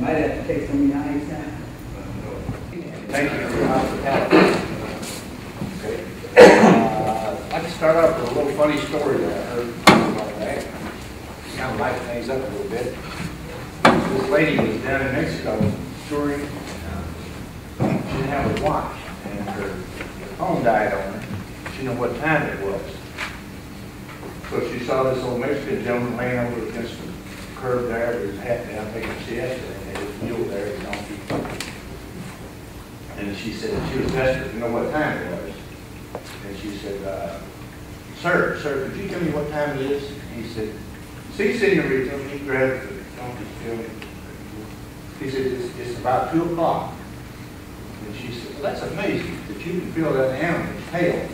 Might have to take some of your eyes out. Thank you for your hospitality. Okay. Uh, I'd like to start off with a little funny story that I heard about that. Kind of lighten things up a little bit. This lady was down in Mexico touring. uh, She didn't have a watch, and her phone died on her. She didn't know what time it was. So she saw this old Mexican gentleman laying over against the curb there with his hat down, taking a siesta, mule there, a donkey. And she said, she was desperate to know what time it was. And she said, uh, sir, sir, could you tell me what time it is? And he said, see, senorita, he grabbed the donkey's tail. He said, it's, it's about two o'clock. And she said, well, that's amazing that you can feel that animal's tail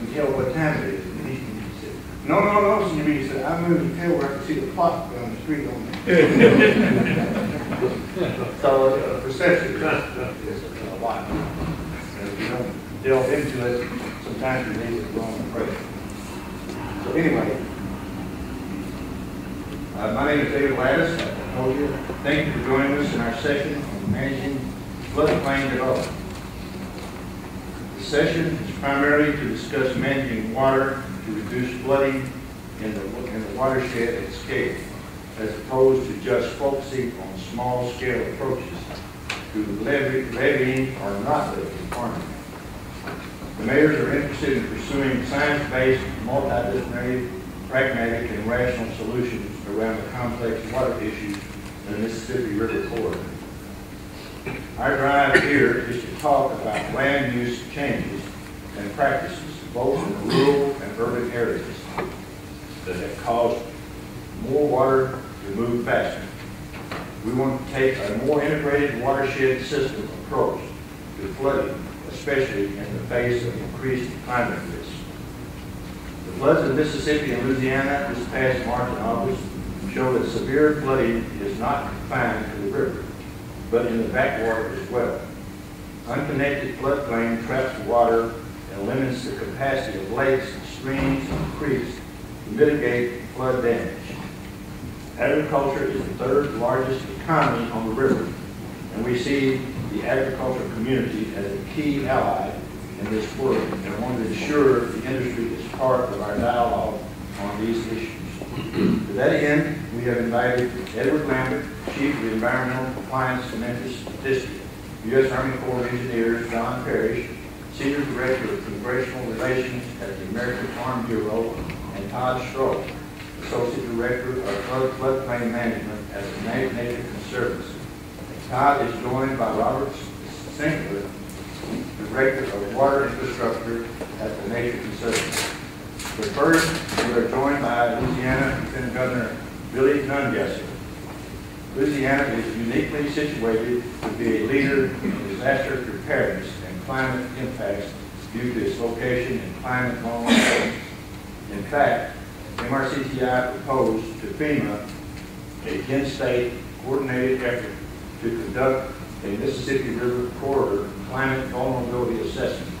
and tell what time it is. And he, said, no, no, no, senorita, he said, I moved the tail where I can see the clock down the street on. So perception is a lot. And if you don't delve into it, sometimes you leave the wrong impression. So anyway, uh, my name is David Lattis, I told you. Thank you for joining us in our session on managing floodplain development. The session is primarily to discuss managing water to reduce flooding in the, in the watershed at scale, as opposed to just focusing on small-scale approaches to levee, levying or not levying farming. The mayors are interested in pursuing science-based, multidisciplinary, pragmatic, and rational solutions around the complex water issues in the Mississippi River corridor. Our drive here is to talk about land use changes and practices, both in rural and urban areas, that have caused more water to move faster. We want to take a more integrated watershed system approach to flooding, especially in the face of increased climate risk. The floods in Mississippi and Louisiana this past March and August show that severe flooding is not confined to the river, but in the backwater as well. Unconnected floodplain traps water and limits the capacity of lakes, streams, and creeks to mitigate flood damage. Agriculture is the third largest economy on the river, and we see the agricultural community as a key ally in this work, and I want to ensure the industry is part of our dialogue on these issues. To that end, we have invited Edward Lambert, Chief of Environmental Compliance and Memphis District, U.S. Army Corps of Engineers, John Parrish, Senior Director of Congressional Relations at the American Farm Bureau, and Todd Strole, Associate Director of Flood Floodplain Management at the Nature Conservancy. Todd is joined by Robert Sinkler, Director of Water Infrastructure at the Nature Conservancy. But first, we are joined by Louisiana Lieutenant Governor Billy Nungesser. Louisiana is uniquely situated to be a leader in disaster preparedness and climate impacts due to its location and climate vulnerability. In fact, MRCTI proposed to FEMA a in-state coordinated effort to conduct a Mississippi River corridor climate vulnerability assessment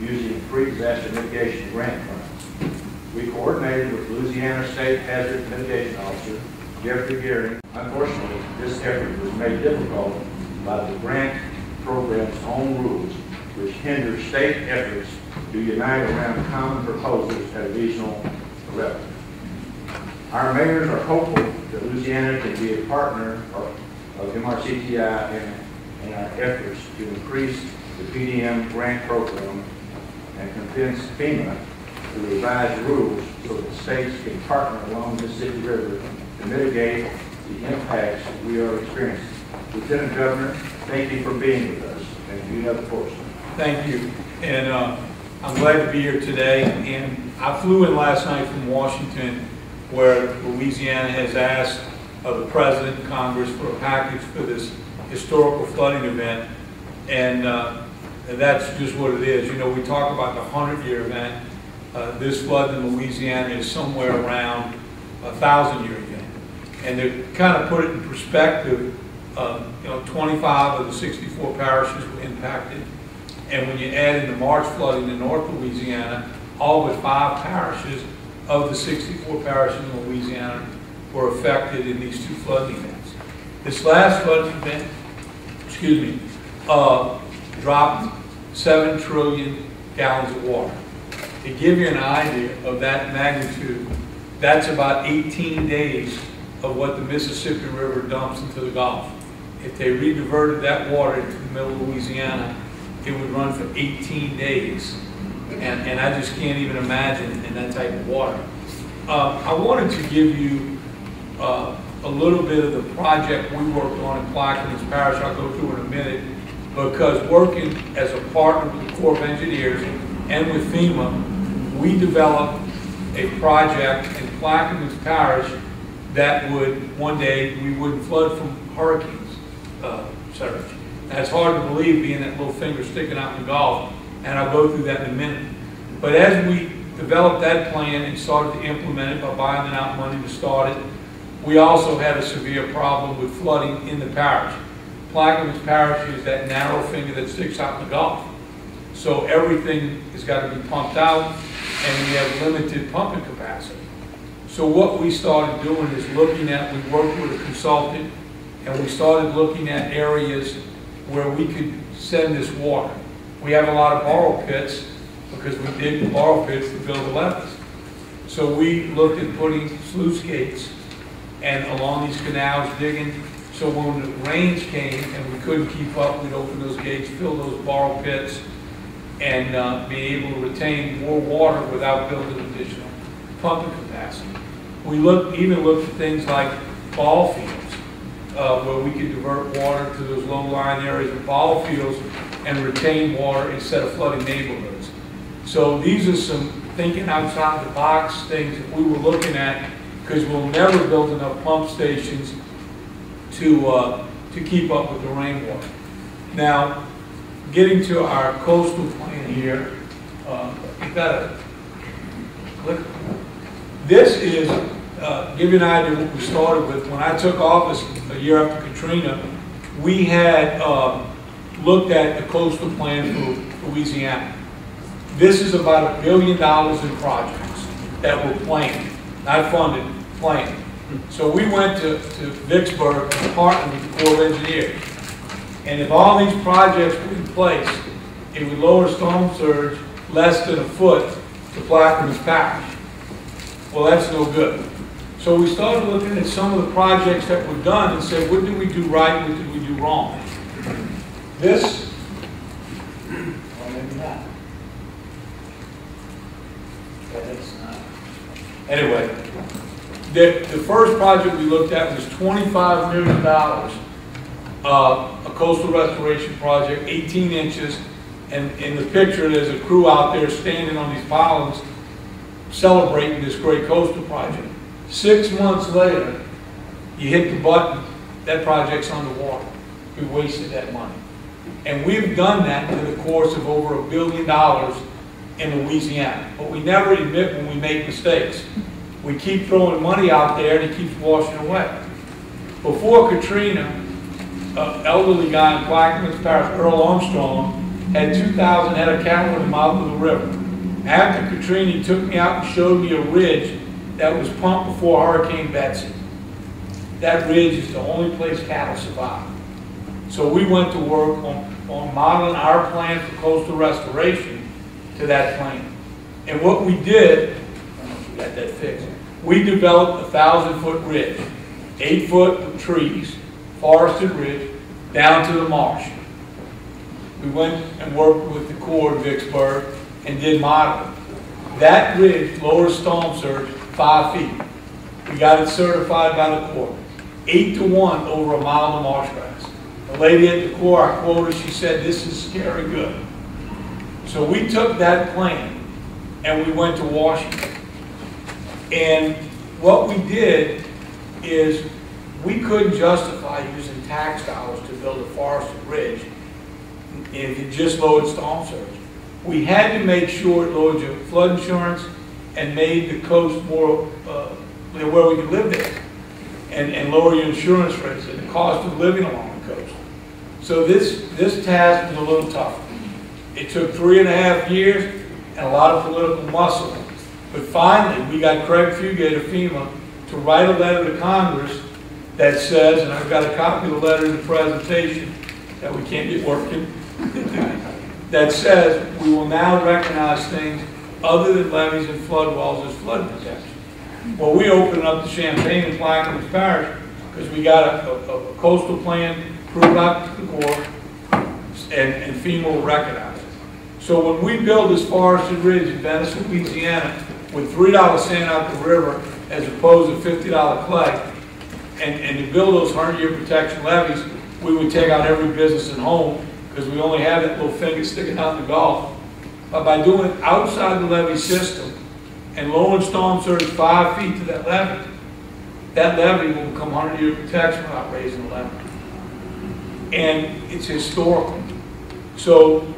using pre-disaster mitigation grant funds. We coordinated with Louisiana State Hazard Mitigation Officer Jeffrey Giering. Unfortunately, this effort was made difficult by the grant program's own rules, which hinder state efforts to unite around common proposals at a regional level. Our mayors are hopeful that Louisiana can be a partner of of MRCTI in, in our efforts to increase the PDM grant program and convince FEMA to revise rules so that states can partner along the Mississippi River to mitigate the impacts we are experiencing. Lieutenant Governor, thank you for being with us, and you have the floor. Thank you. And uh, I'm glad to be here today. And I flew in last night from Washington, where Louisiana has asked of the President and Congress for a package for this historical flooding event. And, uh, and that's just what it is. You know, we talk about the 100-year event. Uh, this flood in Louisiana is somewhere around a 1,000-year event. And to kind of put it in perspective, um, you know, 25 of the 64 parishes were impacted. And when you add in the March flooding in North Louisiana, all but five parishes of the 64 parishes in Louisiana were affected in these two flooding events. This last flood event, excuse me, uh, dropped seven trillion gallons of water. To give you an idea of that magnitude, that's about 18 days of what the Mississippi River dumps into the Gulf. If they rediverted that water into the middle of Louisiana, it would run for 18 days. And, and I just can't even imagine in that type of water. Uh, I wanted to give you uh, a little bit of the project we worked on in Plaquemines Parish, I'll go through in a minute, because working as a partner with the Corps of Engineers and with FEMA, we developed a project in Plaquemines Parish that would, one day, we wouldn't flood from hurricanes, uh. That's hard to believe, being that little finger sticking out in the Gulf, and I'll go through that in a minute. But as we developed that plan and started to implement it by buying out money to start it, we also had a severe problem with flooding in the parish. Plaquemines Parish is that narrow finger that sticks out in the Gulf. So everything has got to be pumped out, and we have limited pumping capacity. So what we started doing is looking at, we worked with a consultant, and we started looking at areas where we could send this water. We have a lot of borrow pits, because we dig the borrow pits to build the levees. So we looked at putting sluice gates and along these canals digging, so when the rains came and we couldn't keep up, we'd open those gates, fill those borrow pits, and uh, be able to retain more water without building additional pumping capacity. We looked, even looked at things like ball fields, uh, where we could divert water to those low-lying areas of ball fields and retain water instead of flooding neighborhoods. So these are some thinking outside the box things that we were looking at, because we'll never build enough pump stations to, uh, to keep up with the rainwater. Now, getting to our coastal plan here, uh, you got. This is, uh, give you an idea what we started with. When I took office a year after Katrina, we had uh, looked at the coastal plan for Louisiana. This is about a billion dollars in projects that were planned, not funded, planned. So we went to, to Vicksburg and partnered with the Corps of Engineers. And if all these projects were in place, it would lower storm surge less than a foot to Plaquemines Parish. Well, that's no good. So we started looking at some of the projects that were done and said, what did we do right, what did we do wrong? This, maybe not. Not. Anyway, the, the first project we looked at was twenty-five million dollars. Uh, a coastal restoration project, eighteen inches, and in the picture, there's a crew out there standing on these pilings celebrating this great coastal project. Six months later, you hit the button, that project's underwater. We wasted that money. And we've done that in the course of over a billion dollars in Louisiana. But we never admit when we make mistakes. We keep throwing money out there and it keeps washing away. Before Katrina, an elderly guy in Plaquemines Parish, Earl Armstrong, had 2,000 head of cattle in the mouth of the river. After Katrina, he took me out and showed me a ridge that was pumped before Hurricane Betsy. That ridge is the only place cattle survive. So we went to work on, on modeling our plan for coastal restoration to that plan. And what we did, we got that fixed, we developed a thousand foot ridge, eight foot of trees, forested ridge, down to the marsh. We went and worked with the Corps of Vicksburg and did modeling. That ridge lowers storm surge five feet. We got it certified by the Corps. Eight to one over a mile of marsh. The lady at the Corps, I quoted, she said, this is scary good. So we took that plan and we went to Washington. And what we did is we couldn't justify using tax dollars to build a forested ridge if it just lowered storm surge. We had to make sure it lowered your flood insurance and made the coast more, uh, where we could live there. And, and lower your insurance rates and the cost of living along. So this, this task was a little tough. It took three and a half years and a lot of political muscle. But finally, we got Craig Fugate of FEMA to write a letter to Congress that says, and I've got a copy of the letter in the presentation that we can't get working, that says we will now recognize things other than levees and flood walls as flood protection. Well, we opened up the champagne and Plaquemines Parish because we got a, a- a coastal plan Corps and, and FEMA will recognize it. So when we build this forested ridge in Venice, Louisiana, with three dollar sand out the river as opposed to fifty dollar clay, and, and to build those hundred year protection levees, we would take out every business and home, because we only have that little finger sticking out in the Gulf. But by doing it outside the levee system, and lowering storm surge five feet to that levee, that levee will become hundred year protection without raising the levee. And it's historical. So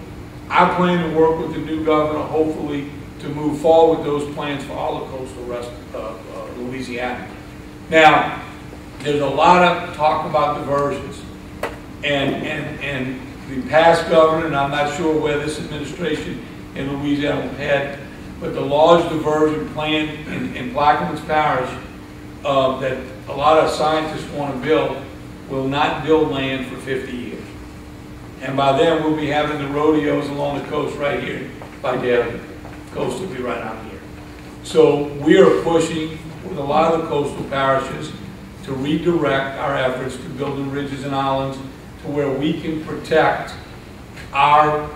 I plan to work with the new governor, hopefully, to move forward those plans for all the coastal rest of uh, Louisiana. Now, there's a lot of talk about diversions. And, and, and the past governor, and I'm not sure where this administration in Louisiana will head, but the large diversion plan in, in Plaquemines Parish, uh, that a lot of scientists want to build, will not build land for 50 years. And by then, we'll be having the rodeos along the coast right here by Devon. Coast will be right out here. So we are pushing with a lot of the coastal parishes to redirect our efforts to building ridges and islands to where we can protect our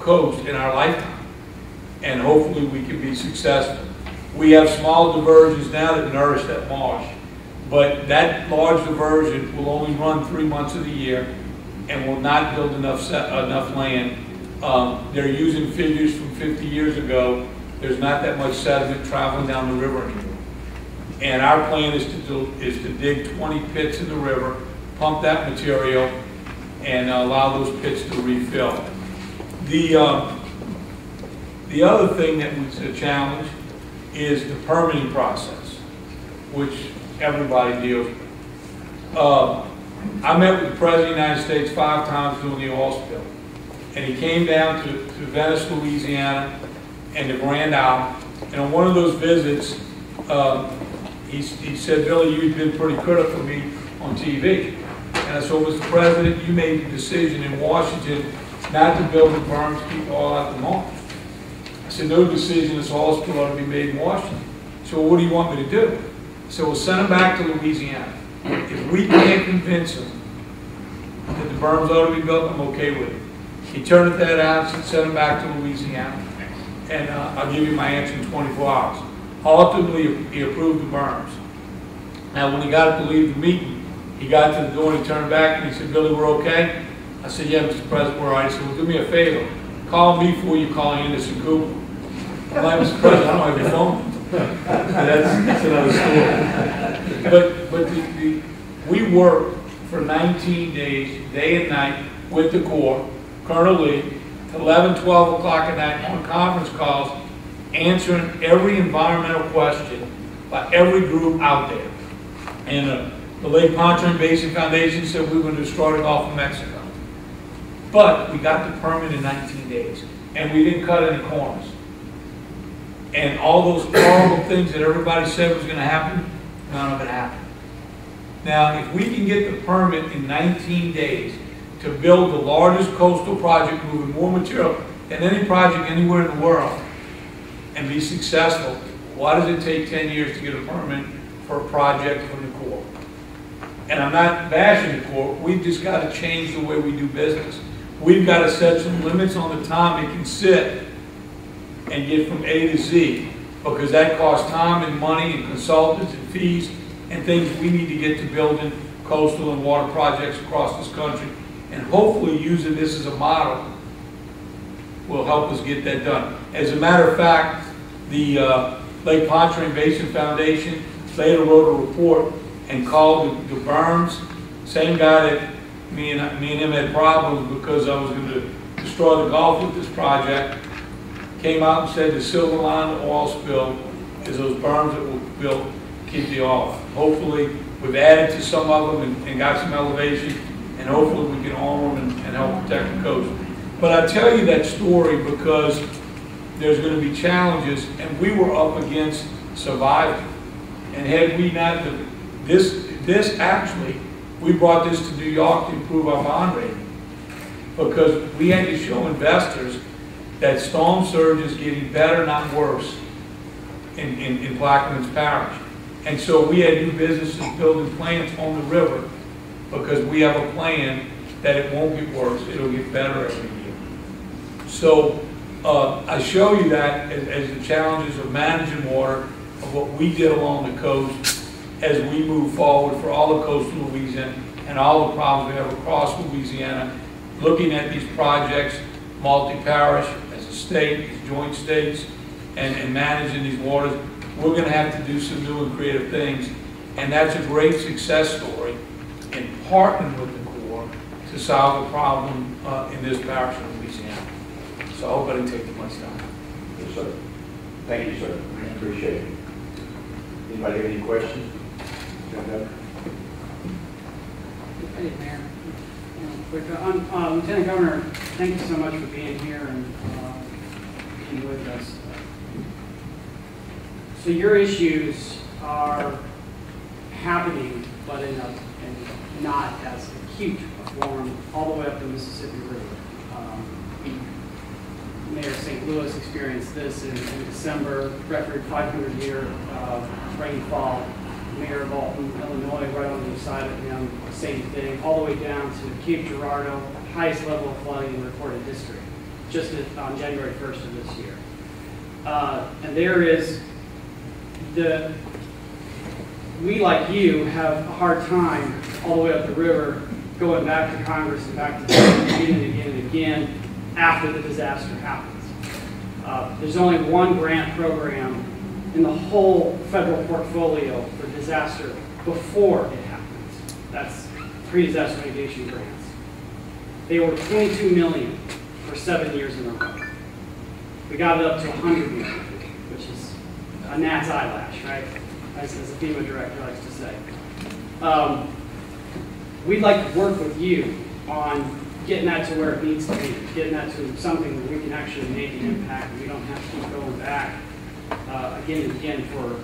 coast in our lifetime. And hopefully, we can be successful. We have small diversions now that nourish that marsh. But that large diversion will only run three months of the year and will not build enough, enough land. Um, They're using figures from 50 years ago. There's not that much sediment traveling down the river anymore. And our plan is to do, is to dig 20 pits in the river, pump that material, and allow those pits to refill. The, um, the other thing that was a challenge is the permitting process, which everybody deals with. Uh, I met with the President of the United States five times during the oil spill. And he came down to, to Venice, Louisiana, and to Grand Isle. And on one of those visits, uh, he, he said, Billy, you've been pretty critical of me on TV. And I said, Mr. President, you made the decision in Washington not to build the berms, keep oil out the marsh. I said, no decision is all still ought to be made in Washington. So what do you want me to do? So we'll send them back to Louisiana. If we can't convince them that the berms ought to be built, I'm okay with it. He turned that out and sent them back to Louisiana. And uh, I'll give you my answer in 24 hours. Ultimately, he approved the berms. Now, when he got up to leave the meeting, he got to the door and he turned back and he said, Billy, we're okay? I said, yeah, Mr. President, we're all right. He said, well, do me a favor. Call me before you call Anderson Cooper. I'm like, Mr. President, I don't have your phone. That's, that's another story. But, but the, the, we worked for 19 days, day and night, with the Corps, Colonel Lee, 11, 12 o'clock at night on conference calls, answering every environmental question by every group out there. And uh, the Lake Pontchartrain Basin Foundation said we were going to destroy the Gulf of Mexico. But we got the permit in 19 days, and we didn't cut any corners. And all those horrible things that everybody said was going to happen, none of it happened. Now, if we can get the permit in 19 days to build the largest coastal project moving more material than any project anywhere in the world and be successful, why does it take 10 years to get a permit for a project from the Corps? And I'm not bashing the Corps, we've just got to change the way we do business. We've got to set some limits on the time it can sit and get from A to Z, because that costs time and money and consultants and fees and things we need to get to building coastal and water projects across this country. And hopefully using this as a model will help us get that done. As a matter of fact, the uh, Lake Pontchartrain Basin Foundation later wrote a report and called the the berms, same guy that me and, me and him had problems because I was gonna destroy the Gulf with this project, came out and said the silver line oil spill is those berms that were built keep the oil. Hopefully, we've added to some of them and, and got some elevation, and hopefully we can arm them and, and help protect the coast. But I tell you that story because there's gonna be challenges, and we were up against survival. And had we not, this, this actually, we brought this to New York to improve our bond rating. Because we had to show investors that storm surge is getting better, not worse, in, in, in Plaquemines Parish. And so we had new businesses building plants on the river because we have a plan that it won't get worse, it'll get better every year. So, uh, I show you that as, as the challenges of managing water, of what we did along the coast as we move forward for all of coastal Louisiana and all the problems we have across Louisiana, looking at these projects, multi-parish, state, as joint states, and, and managing these waters, we're gonna have to do some new and creative things. And that's a great success story in partnering with the Corps to solve a problem, uh, in this parish of Louisiana. So I hope I didn't take too much time. Yes, sir. Thank you, sir. I Appreciate it. Anybody have any questions? John Doe? Hey, Mayor. Um, quick, um, uh, Lieutenant Governor, thank you so much for being here and uh, being with us. So your issues are happening, but in a, in not as acute a form, all the way up the Mississippi River. Um, Mayor St. Louis experienced this in in December, record 500-year rainfall. Mayor of Alton, Illinois, right on the side of him, same thing, all the way down to Cape Girardeau, highest level of flooding in recorded history, just on January 1st of this year. Uh, And there is the, we like you have a hard time all the way up the river, going back to Congress and back to the again and again and again after the disaster happens. Uh, There's only one grant program in the whole federal portfolio for disaster before it happens. That's pre-disaster mitigation grants. They were 22 million for seven years in a row. We got it up to 100 million, which is a gnat's eyelash, right? As as a FEMA director likes to say. Um, We'd like to work with you on getting that to where it needs to be, getting that to something where we can actually make an impact, and we don't have to keep going back uh, again and again for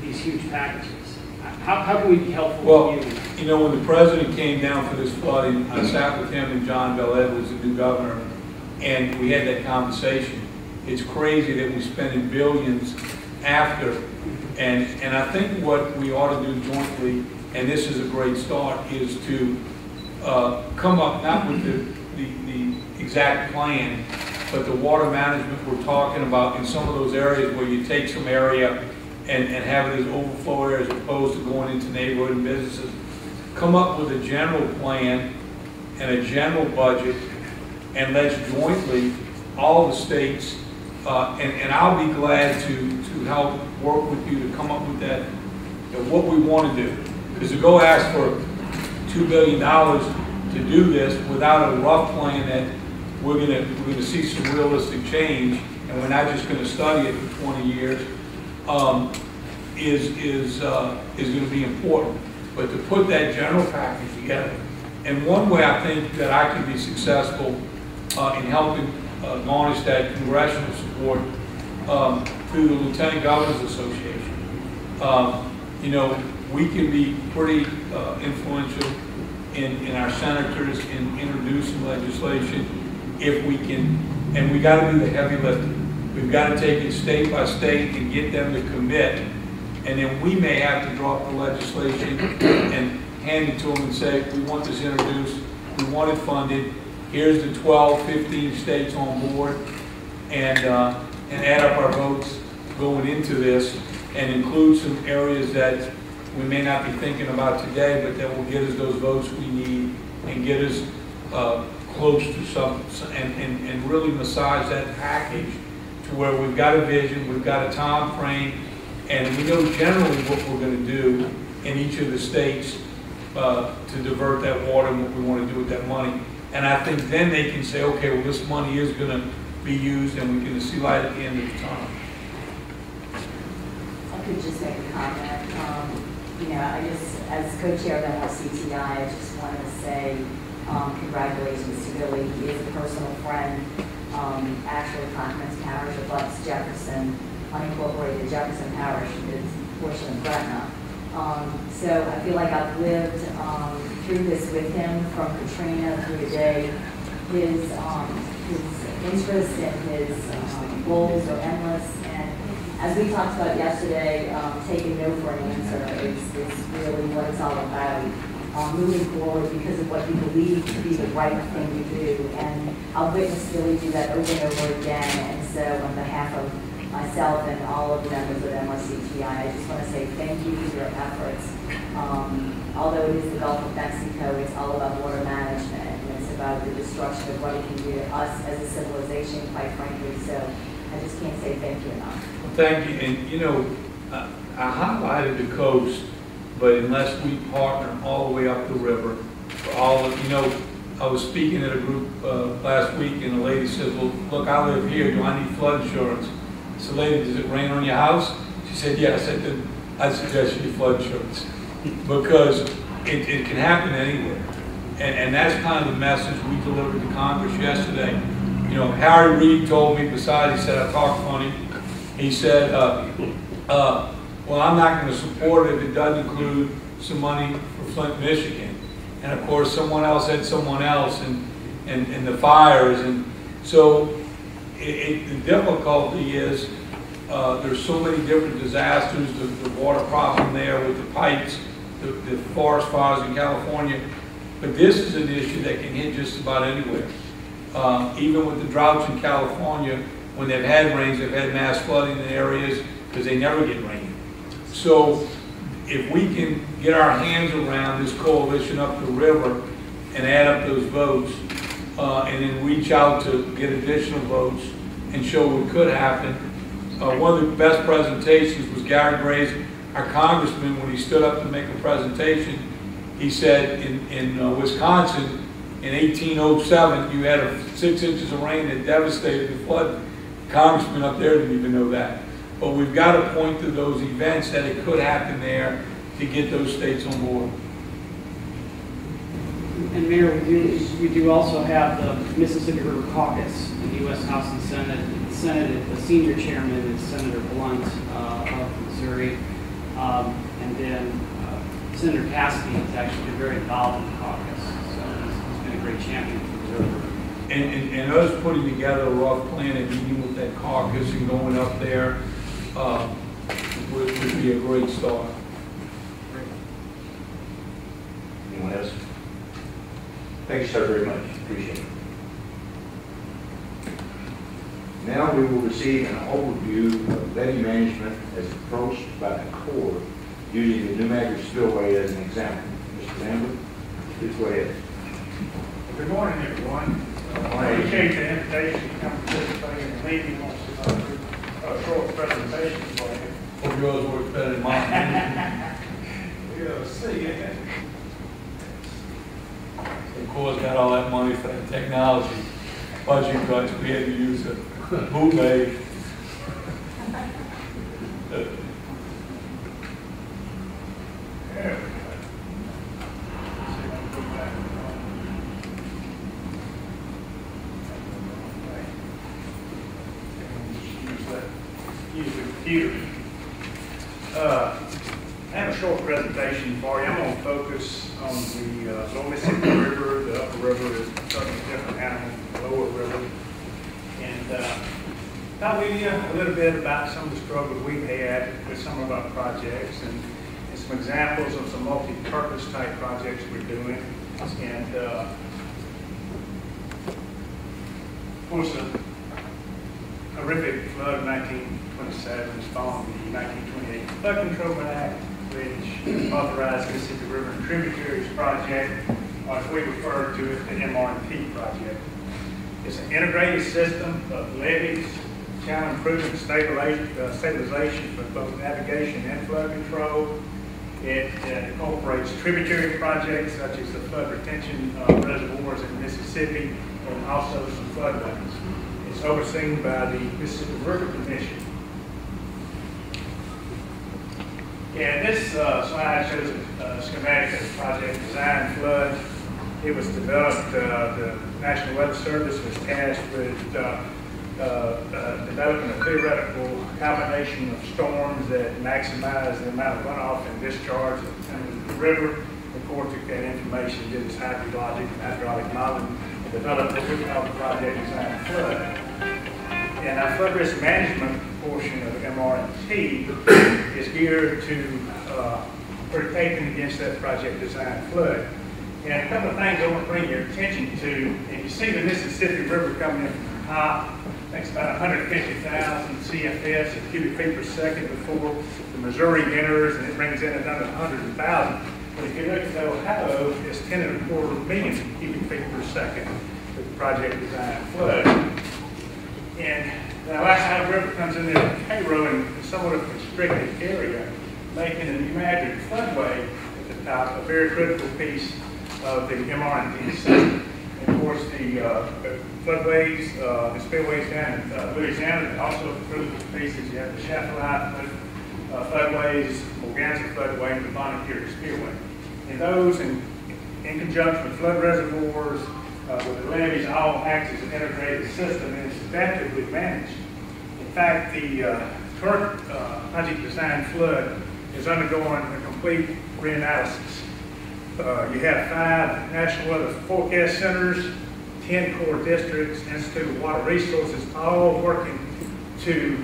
these huge packages. How, how can we be helpful Well, to you? you know, when the president came down for this flooding, I sat with him and John Bel Edwards, the new governor, and we had that conversation. It's crazy that we're spending billions after, and, and I think what we ought to do jointly, and this is a great start, is to uh, come up not with the, the, the exact plan, but the water management we're talking about in some of those areas where you take some area and, and have it as overflow area as opposed to going into neighborhood and businesses. Come up with a general plan and a general budget, and let's jointly, all the states, uh, and, and I'll be glad to, to help work with you to come up with that, that what we want to do. Is to go ask for two billion dollars to do this without a rough plan that we're gonna, we're gonna see some realistic change, and we're not just gonna study it for twenty years, um, is, is, uh, is gonna be important. But to put that general package together, and one way I think that I can be successful, in helping uh, garnish that congressional support, um, through the Lieutenant Governors Association. Um, You know, we can be pretty uh, influential in, in our senators in introducing legislation if we can, and we gotta do the heavy lifting. We've gotta take it state by state and get them to commit. And then we may have to drop the legislation and hand it to them and say, we want this introduced, we want it funded, here's the 12, 15 states on board, and, uh, and add up our votes going into this, and include some areas that we may not be thinking about today, but that will get us those votes we need, and get us, uh, close to some, and, and, and really massage that package to where we've got a vision, we've got a time frame, and we know generally what we're gonna do in each of the states, uh, to divert that water and what we wanna do with that money. And I think then they can say, okay, well, this money is gonna be used, and we're going to see light at the end of the tunnel. I could just make a comment. Um, You know, I just, as co-chair of MRCTI, I just wanted to say um, congratulations to Billy. He is a personal friend. Um, Actually, Plaquemines Parish abuts Jefferson, unincorporated Jefferson Parish is portion of Gretna. Um, so I feel like I've lived, um, through this with him from Katrina through today. His, um, his interests and his, um, goals are endless, and as we talked about yesterday, um, taking no for an answer is, is really what it's all about. Um, moving forward because of what you believe to be the right thing to do, and I'll witness Billy do that over and over again, and so on behalf of myself and all of the members of MRCTI, I just want to say thank you for your efforts. Um, although it is the Gulf of Mexico, it's all about water management, and it's about the destruction of what it can do to us as a civilization, quite frankly, so I just can't say thank you enough. Well, Thank you, and you know, I I highlighted the coast, but unless we partner all the way up the river, for all of, you know, I was speaking at a group uh, last week, and a lady says, well, look, I live here, do I need flood insurance? Said, lady, does it rain on your house? She said, yes, I said, I suggest you flood insurance, because it, it can happen anywhere. And, and that's kind of the message we delivered to Congress yesterday. You know, Harry Reid told me, besides, he said, I talk funny, he said, uh, uh, well, I'm not going to support it if it doesn't include some money for Flint, Michigan. And of course, someone else had someone else and, and, and the fires. And so it, the difficulty is, uh, there's so many different disasters, the, the water problem there with the pipes, the, the forest fires in California. But this is an issue that can hit just about anywhere. Uh, even with the droughts in California, when they've had rains, they've had mass flooding in areas because they never get rain. So if we can get our hands around this coalition up the river and add up those votes, uh, and then reach out to get additional votes and show what could happen. Uh, one of the best presentations was Garret Graves, our congressman, when he stood up to make a presentation, he said in, in uh, Wisconsin, in 1807, you had a six inches of rain that devastated the flood. Congressman up there didn't even know that. But we've got to point to those events that it could happen there to get those states on board. And Mayor, we do, we do also have the Mississippi River Caucus in the U.S. House and Senate. The Senate, the senior chairman is Senator Blunt uh, of Missouri. Um, And then uh, Senator Cassidy has actually been very involved in the caucus, so he's he's been a great champion for the river. And, and, and us putting together a rough plan and meeting with that caucus and going up there, uh, would, would be a great start. Anyone else? Thank you, sir, very much. Appreciate it. Now we will receive an overview of levee management as approached by the Corps using the New Madrid Spillway as an example. Mr. Lambert, please go ahead. Good morning, everyone. I appreciate the invitation to come participate in the meeting. Want to do a short presentation for you. Hope yours works better than mine. We'll see. The Corps got all that money for that technology, budget cuts, we had to use a back. Use the. Uh, short presentation for you. I'm going to focus on the uh, Lower Mississippi River, the upper river is certainly different animal from the lower river. And uh, tell you a little bit about some of the struggles we've had with some of our projects and and some examples of some multi-purpose type projects we're doing. And uh, of course, a horrific flood of 1927 spawned the 1928 Flood Control Act, which authorized the Mississippi River Tributaries Project, or as we refer to it, the MRT project. It's an integrated system of levees, channel improvement, stabilization, uh, stabilization for both navigation and flood control. It uh, incorporates tributary projects such as the flood retention uh, reservoirs in Mississippi and also some floodways. It's overseen by the Mississippi River Commission. Yeah, this uh, slide shows a schematic of project design flood. It was developed, uh, the National Weather Service was tasked with uh, uh, uh, developing a theoretical combination of storms that maximize the amount of runoff and discharge into the river. The Corps took that information, did its hydrologic and hydraulic modeling, and developed what we call the project design flood. And our flood risk management portion of MRT is geared to uh, protecting against that project design flood. And a couple of things I want to bring your attention to, and you see the Mississippi River coming in from think it's about 150,000 CFS, a cubic feet per second before the Missouri enters, and it brings in another 100,000. But if you look at Ohio, it's 10 and a quarter million cubic feet per second with project design flood. And the Ohio River comes in there, Cairo, in somewhat of a constricted area, making a New Madrid floodway at the top, a very critical piece of the system. And of course, the uh, floodways, uh, the spillways down in uh, Louisiana, also critical pieces. You have the Atchafalaya uh, floodways, Morganza floodway, and the Bonnet spillway. And those, in, in conjunction with flood reservoirs, uh, with the levees, all act as an integrated system and it's effectively managed. In fact, the uh, current uh, project design flood is undergoing a complete reanalysis. Uh, You have five national weather forecast centers, 10 Corps districts, Institute of Water Resources, all working to,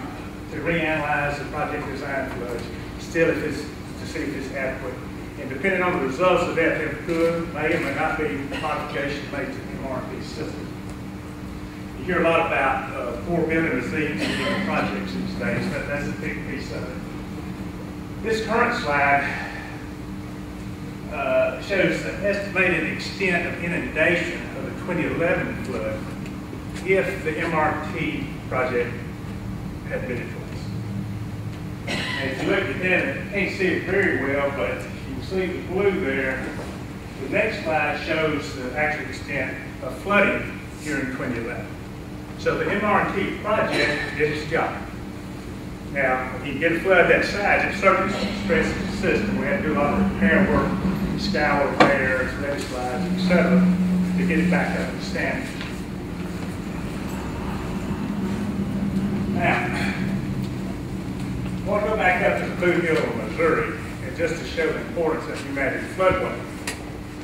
to reanalyze the project design floods, still if it's, to see if it's adequate. And depending on the results of that, there could, may or may not be modifications made to the MRT system. Hear a lot about uh, receipts in projects these days, but that's a big piece of it. This current slide uh, shows the estimated extent of inundation of the 2011 flood if the MRT project had been in place. And if you look at that, you can't see it very well, but you can see the blue there. The next slide shows the actual extent of flooding here in 2011. So the MRT project did its job. Now, if you get a flood that size, it certainly stresses the system. We had to do a lot of repair work, scour repairs, levee slides, et cetera, to get it back up to standard. Now, I want to go back up to Blue Hill Missouri, and just to show the importance of New Madrid floodway.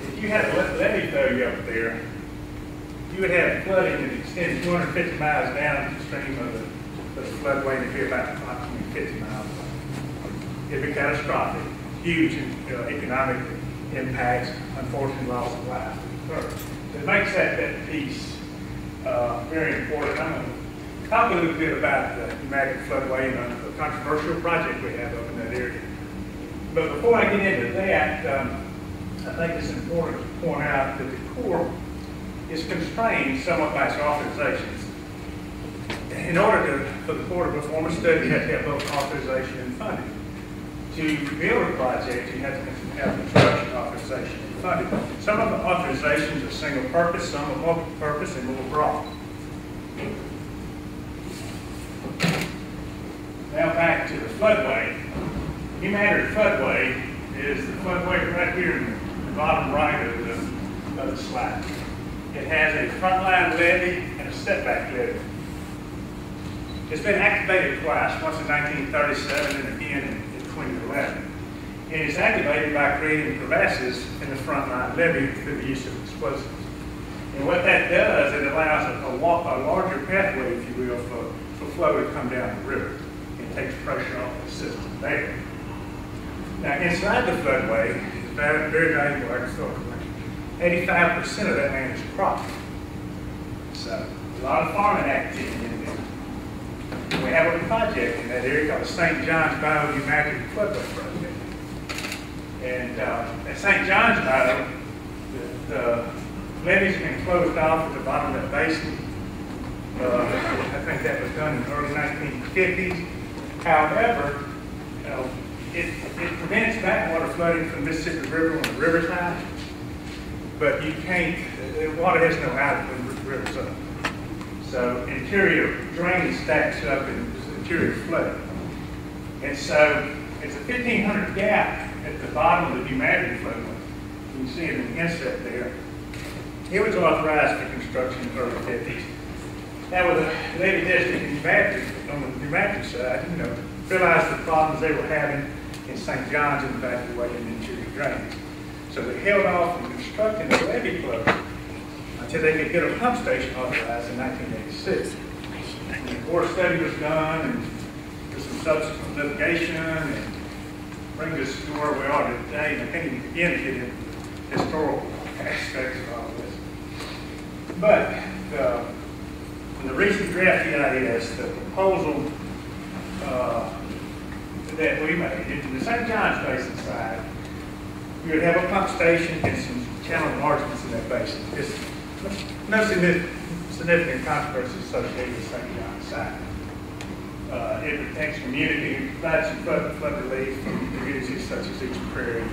If you had a le- levee failure up there, you would have flooding that extends 250 miles downstream of the, of the floodway, it'd be about approximately 50 miles. It'd be catastrophic, huge economic impacts, unfortunately loss of life. So It makes that, that piece uh, very important. I'm going to talk a little bit about the New Madrid floodway and a controversial project we have up in that area. But before I get into that, um, I think it's important to point out that the Corps is constrained somewhat by its authorizations. In order to, for the Corps to perform a study, you have to have both authorization and funding. To build a project, you have to have construction authorization and funding. Some of the authorizations are single purpose, some are multi-purpose and more broad. Now back to the floodway. New Madrid floodway is the floodway right here in the bottom right of the, of the slide. It has a frontline levee and a setback levee. It's been activated twice, once in 1937 and again in, in 2011. And it's activated by creating crevasses in the frontline levee through the use of explosives. And what that does, it allows a, a, a larger pathway, if you will, for, for flow to come down the river. It takes pressure off the system there. Now, inside the floodway is very, very valuable agricultural land. Eighty-five percent of that land is crop. So, a lot of farming activity in there. We have a project in that area called the St. John's Bayou New Madrid Floodway Project. And uh, at St. John's Bayou, the, the levee's been closed off at the bottom of that basin. Uh, I think that was done in the early 1950s. However, you know, it, it prevents backwater flooding from the Mississippi River when the river's high, but you can't, uh, water has no outlet when the river's up. So interior drainage stacks up and interior flooding. And so it's a 1,500 gap at the bottom of the New Madrid floodway. You can see it in the inset there. It was authorized for construction in the early 50s. Now, with the Lady District in Madrid, on the New side, you know, realized the problems they were having in St. John's in evacuating interior drainage. So they held off from constructing the levee plug until they could get a pump station authorized in nineteen eighty-six. And the Corps study was done, and there's some subsequent litigation, and bring us to where we are today, and I can't even begin to get into the historical aspects of all this. But, uh, in the recent draft EIS, the proposal, uh, that we made, in the St. John's Basin side, you would have a pump station and some channel enlargements in that basin. There's no significant, controversy associated with St. John's side. Uh, it protects community, provides some flood, flood relief from communities such as East Prairie.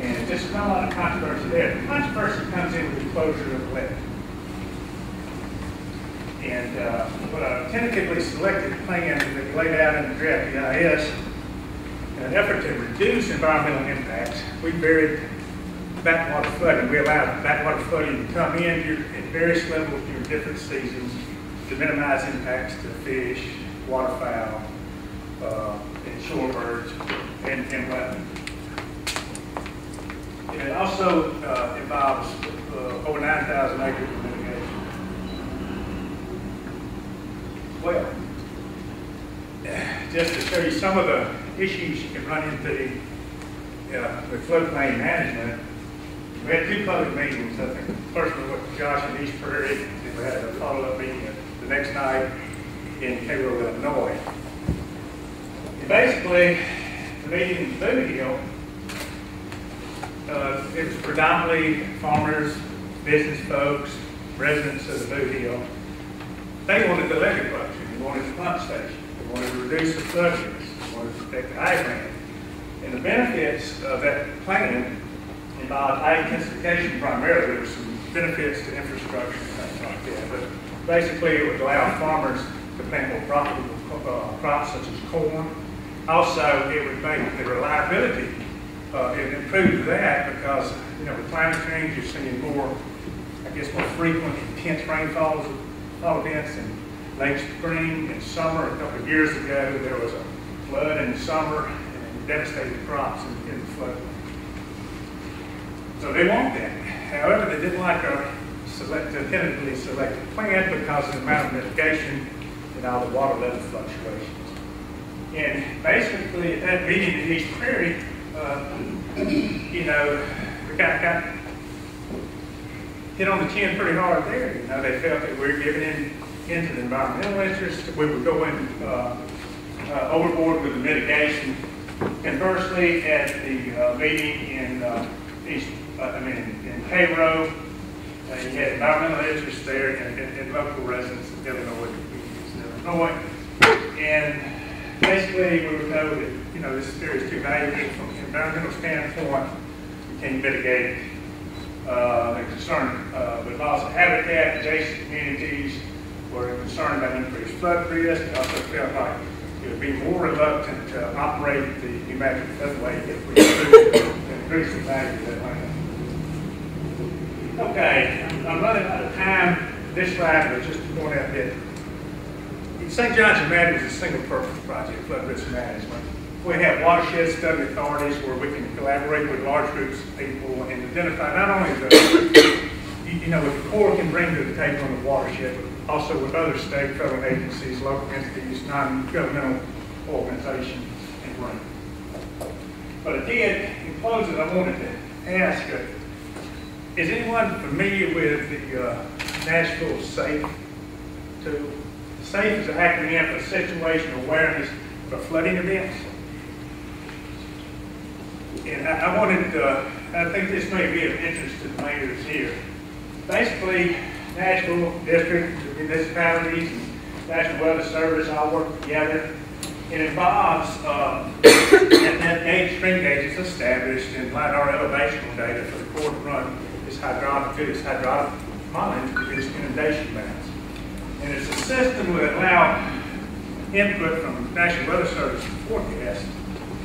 And just not a lot of controversy there. The controversy comes in with the closure of the levee. And uh, what a tentatively selected plan that laid out in the draft EIS, an effort to reduce environmental impacts, we buried backwater flooding. We allowed backwater flooding to come in at various levels during different seasons to minimize impacts to fish, waterfowl, uh, and shorebirds, and, and It also uh, involves uh, over 9,000 acres of mitigation. Well, just to show you some of the issues you can run into uh, with floodplain management, we had two public meetings, I think, the first one with Josh in East Prairie, and we had a follow-up meeting the next night in Cairo, Illinois. And basically, the meeting in Bootheel, uh, it was predominantly farmers, business folks, residents of the Bootheel. They wanted the structure, they wanted the pump station, they wanted to reduce the flood wanted to the high And the benefits of that plan involved ag intensification primarily, there were some benefits to infrastructure and things like that. But basically, it would allow farmers to plant more profitable uh, crops such as corn. Also, it would make the reliability, uh, it improve that because, you know, with climate change, you're seeing more, I guess, more frequent intense rainfalls, fall events in late spring and summer. A couple of years ago, there was a flood in the summer and devastated crops in, in the flood. So they want that. However, they didn't like our select, tentatively selected plan because of the amount of mitigation and all the water level fluctuations. And basically, at that meeting in East Prairie, uh, you know, we got, got hit on the chin pretty hard there. You know, they felt that we were giving in into the environmental interest. We were going uh, uh, overboard with the mitigation. Conversely, at the uh, meeting in uh, East, uh, I mean, in Cairo, uh, you had environmental interests there and, and, and local residents of Illinois, Illinois. And basically, we were told that, you know, this area is too valuable from an environmental standpoint. We can mitigate it. Uh, they're uh, with loss of habitat, adjacent communities were concerned about increased flood risk. They also felt like it would be more reluctant to operate the New Madrid floodway if we increased increase the value of that land. Okay, I'm- I'm running out of time. This slide was just to point out that St. John's and Madden is a single-purpose project, flood risk management. We have watershed study authorities where we can collaborate with large groups of people and identify not only the, you you know, what the Corps can bring to the table on the watershed, but also with other state, federal agencies, local entities, non-governmental organizations, and grants. But again, in closing, I wanted to ask, uh, is anyone familiar with the uh, Nashville SAFE tool? SAFE is an acronym for Situational Awareness for Flooding Events. And I, I wanted, uh, I think this may be of interest to the mayors here. Basically, Nashville district, municipalities, National Weather Service all work together. It involves, uh, and that gauge, string gauges established and LiDAR elevational data for the to run this hydraulic, do this hydraulic modeling to produce inundation maps. And it's a system that allow input from National Weather Service forecast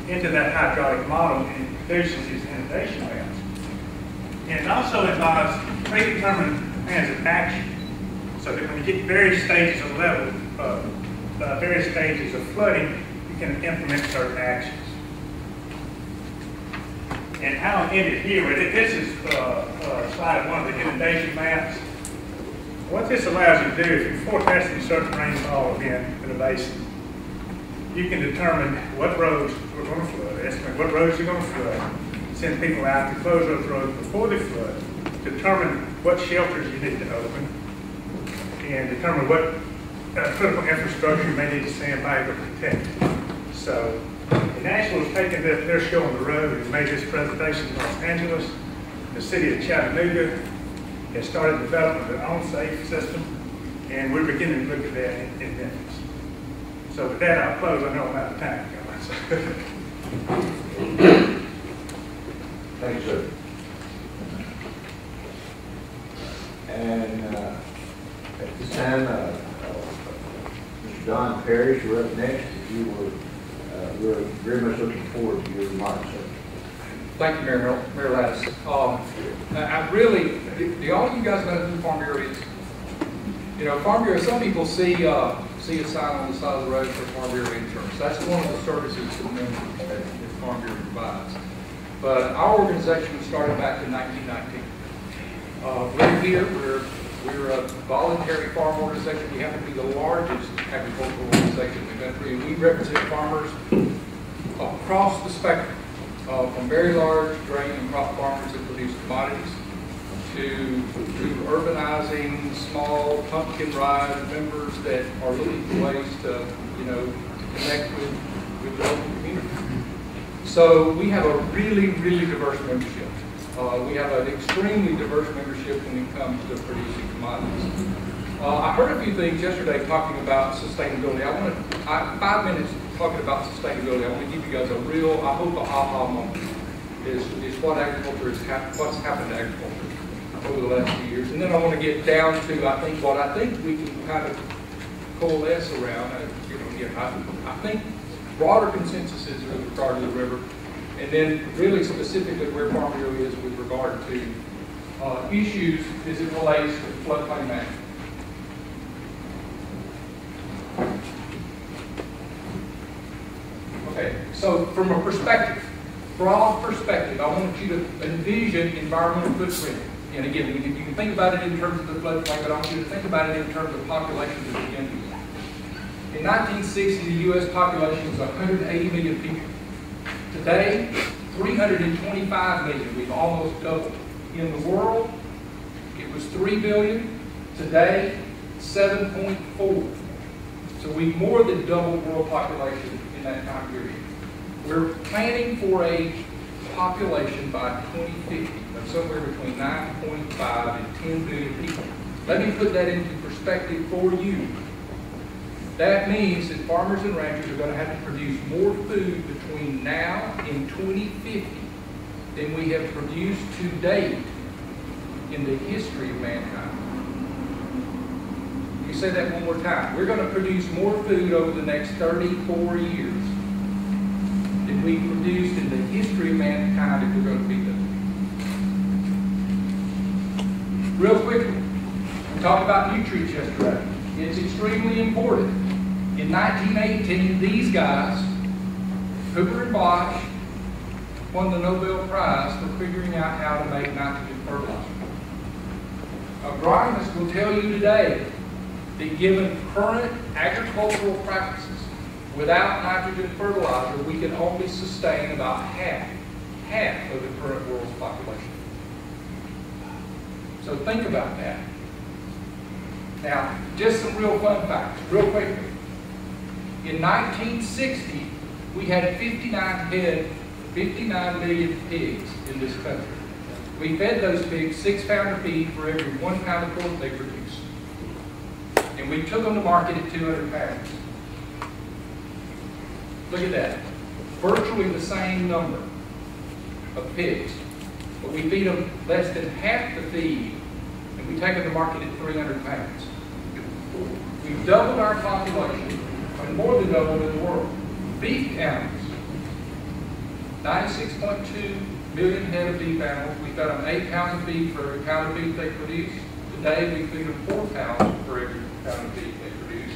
into that hydraulic model and produces these inundation maps. And it also involves predetermined plans of action So that when you get various stages of level, uh, uh, various stages of flooding, you can implement certain actions. And I'll end it here, this is uh, uh, slide one of the inundation maps. What this allows you to do, if you're forecasting certain rainfall event in a basin, you can determine what roads are going to flood, estimate what roads you're going to flood, send people out to close those roads before they flood, determine what shelters you need to open, and determine what uh, critical infrastructure you may need to sandbag or protect. So, the National has taken their, their show on the road and made this presentation in Los Angeles. The city of Chattanooga has started development of their own safe system, and we're beginning to look at that in, in Memphis. So with that, I'll close. I know I'm out of time. Thank you, sir. And uh, at this time, uh, uh, Mr. Don Parrish, you're up next. You were, uh, we're very much looking forward to your remarks. Thank you, Mayor, Mayor Lattice. Um, I really, do do all you guys know who Farm Bureau is? You know, Farm Bureau, some people see, uh, see a sign on the side of the road for Farm Bureau insurance. That's one of the services to the members that that Farm Bureau provides. But our organization was started back in 1919. Uh, We're here, we're, we're a voluntary farm organization. We happen to be the largest agricultural organization in the country. and We represent farmers across the spectrum, uh, from very large grain and crop farmers that produce commodities to, to urbanizing small pumpkin ride members that are looking for ways to, you know, to connect with, with the local community. So we have a really, really diverse membership. Uh, we have an extremely diverse membership when it comes to producing commodities. Uh, I heard a few things yesterday talking about sustainability. I want to, I, five minutes talking about sustainability. I want to give you guys a real, I hope a aha moment is, is what agriculture is, hap- what's happened to agriculture over the last few years. And then I want to get down to, I think, what I think we can kind of coalesce around, uh, you know, yeah, I, I think broader consensuses with regard to the river. And then really specifically where Farm Bureau is with regard to, uh, issues as it relates to floodplain management. Okay, so from a perspective, broad perspective, I want you to envision environmental footprint. And again, you can, think about it in terms of the floodplain, but I want you to think about it in terms of population to begin with. In 1960, the U.S. population was 180 million people. Today, 325 million. We've almost doubled. In the world, it was 3 billion. Today, 7.4. So we've more than doubled world population in that time period. We're planning for a population by 2050 of somewhere between 9.5 and 10 billion people. Let me put that into perspective for you. That means that farmers and ranchers are going to have to produce more food between now and 2050 than we have produced to date in the history of mankind. Me say that one more time. We're going to produce more food over the next 34 years than we produced in the history of mankind if we're going to feed them. Real quickly, we talked about nutrients yesterday. It's extremely important. In 1918, these guys, Haber and Bosch, won the Nobel Prize for figuring out how to make nitrogen fertilizer. Uh, agronomists will tell you today that given current agricultural practices, without nitrogen fertilizer, we can only sustain about half, half of the current world's population. So think about that. Now, just some real fun facts, real quickly. In 1960, we had 59 head, 59 million pigs in this country. We fed those pigs six pound of feed for every one pound of pork they produced. And we took them to market at 200 pounds. Look at that. Virtually the same number of pigs. But we feed them less than half the feed, and we take them to market at 300 pounds. We've doubled our population, and more than doubled in the world. Beef animals, 96.2 million head of beef animals. We fed them eight pounds of beef for every pound of beef they produce. Today, we feed them four pounds for every pound of beef they produce.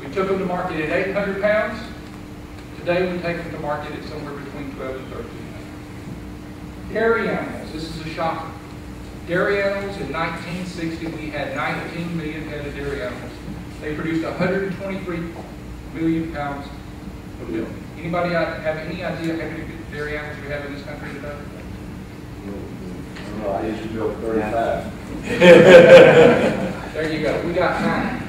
We took them to market at eight hundred pounds. Today, we take them to market at somewhere between twelve and thirteen hundred. Dairy animals, this is a shocker. Dairy animals, in nineteen sixty, we had nineteen million head of dairy animals. They produced hundred and twenty-three million pounds of milk. Anybody have any idea how many dairy animals we have in this country today? Well, I used to build thirty-five. There you go, we got nine,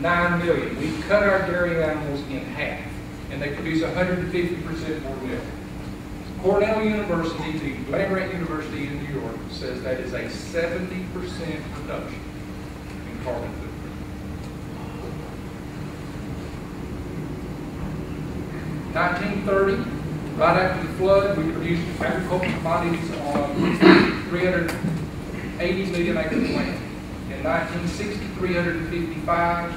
nine million. We cut our dairy animals in half, and they produce hundred and fifty percent more milk. Cornell University, the land-grant university in New York, says that is a seventy percent reduction in carbon footprint. Nineteen thirty, right after the flood, we produced agricultural commodities on three hundred eighty million acres of land. In 1960, 355,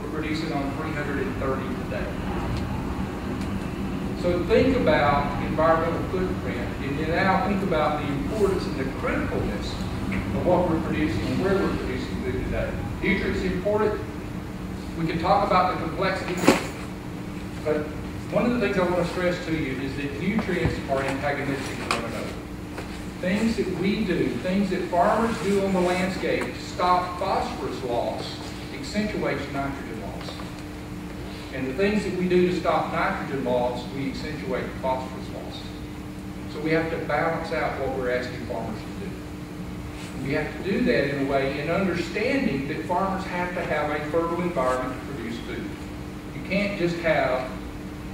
we're producing on 330 today. So think about environmental footprint, and now think about the importance and the criticalness of what we're producing and where we're producing food today. Nutrients important. We can talk about the complexity, but one of the things I want to stress to you is that nutrients are antagonistic to one another. Things that we do, things that farmers do on the landscape to stop phosphorus loss accentuates nitrogen loss. And the things that we do to stop nitrogen loss, we accentuate phosphorus loss. So we have to balance out what we're asking farmers to do. We have to do that in a way in understanding that farmers have to have a fertile environment to produce food. You can't just have,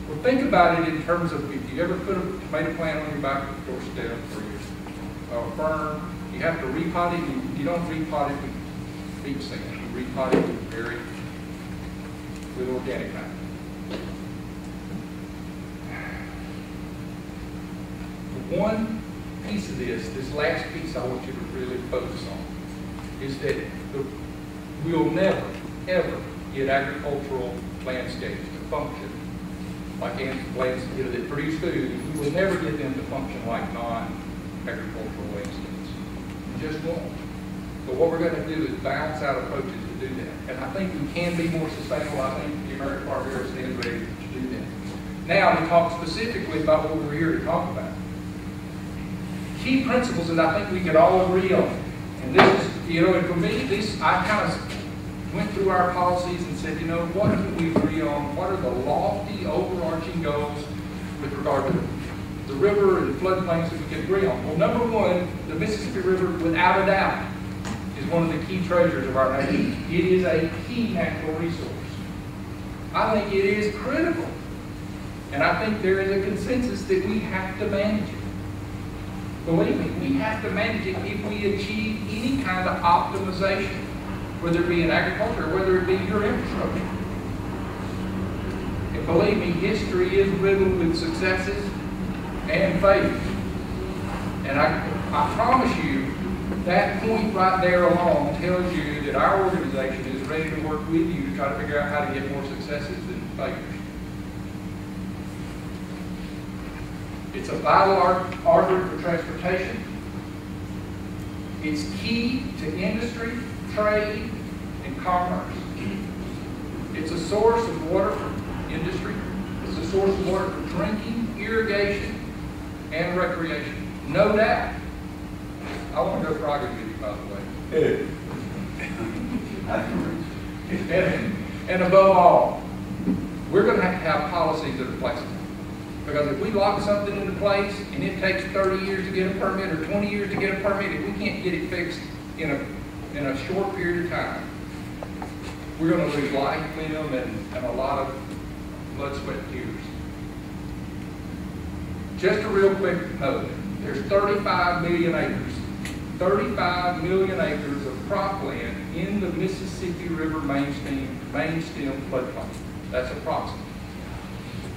well, think about it in terms of if you ever put a tomato plant on your back doorstep or your uh, you have to repot it, you, you don't repot it with deep sand, you repot it with very, with organic matter. The one piece of this, this last piece I want you to really focus on, is that we'll never, ever get agricultural landscapes to function like lands, you know, that produce food, you will never get them to function like non-agricultural landscapes. We just won't. But what we're gonna do is balance out approaches to do that. And I think we can be more sustainable. I think the American Farm Bureau stands ready to do that. Now, to talk specifically about what we're here to talk about. Key principles that I think we could all agree on. And this is, you know, and for me, this, I kind of went through our policies and said, you know, what can we agree on? What are the lofty overarching goals with regard to the river and floodplains that we can agree on? Well, number one, the Mississippi River, without a doubt, is one of the key treasures of our nation. It is a key natural resource. I think it is critical. And I think there is a consensus that we have to manage it. Believe me, we have to manage it if we achieve any kind of optimization whether it be in agriculture whether it be your infrastructure. And believe me, history is riddled with successes and failures. And I, I promise you, that point right there alone tells you that our organization is ready to work with you to try to figure out how to get more successes than failures. It's a vital artery for transportation. It's key to industry, trade, and commerce. It's a source of water for industry. It's a source of water for drinking, irrigation, and recreation. No doubt. I want to go frogging with you, by the way. And, and above all, we're going to have to have policies that are flexible. Because if we lock something into place and it takes 30 years to get a permit or 20 years to get a permit, if we can't get it fixed in a, in a short period of time, we're going to lose life, limb, and, and a lot of blood, sweat, and tears. Just a real quick note, there's 35 million acres, 35 million acres of cropland in the Mississippi River main stem, main stem floodplain. That's approximate.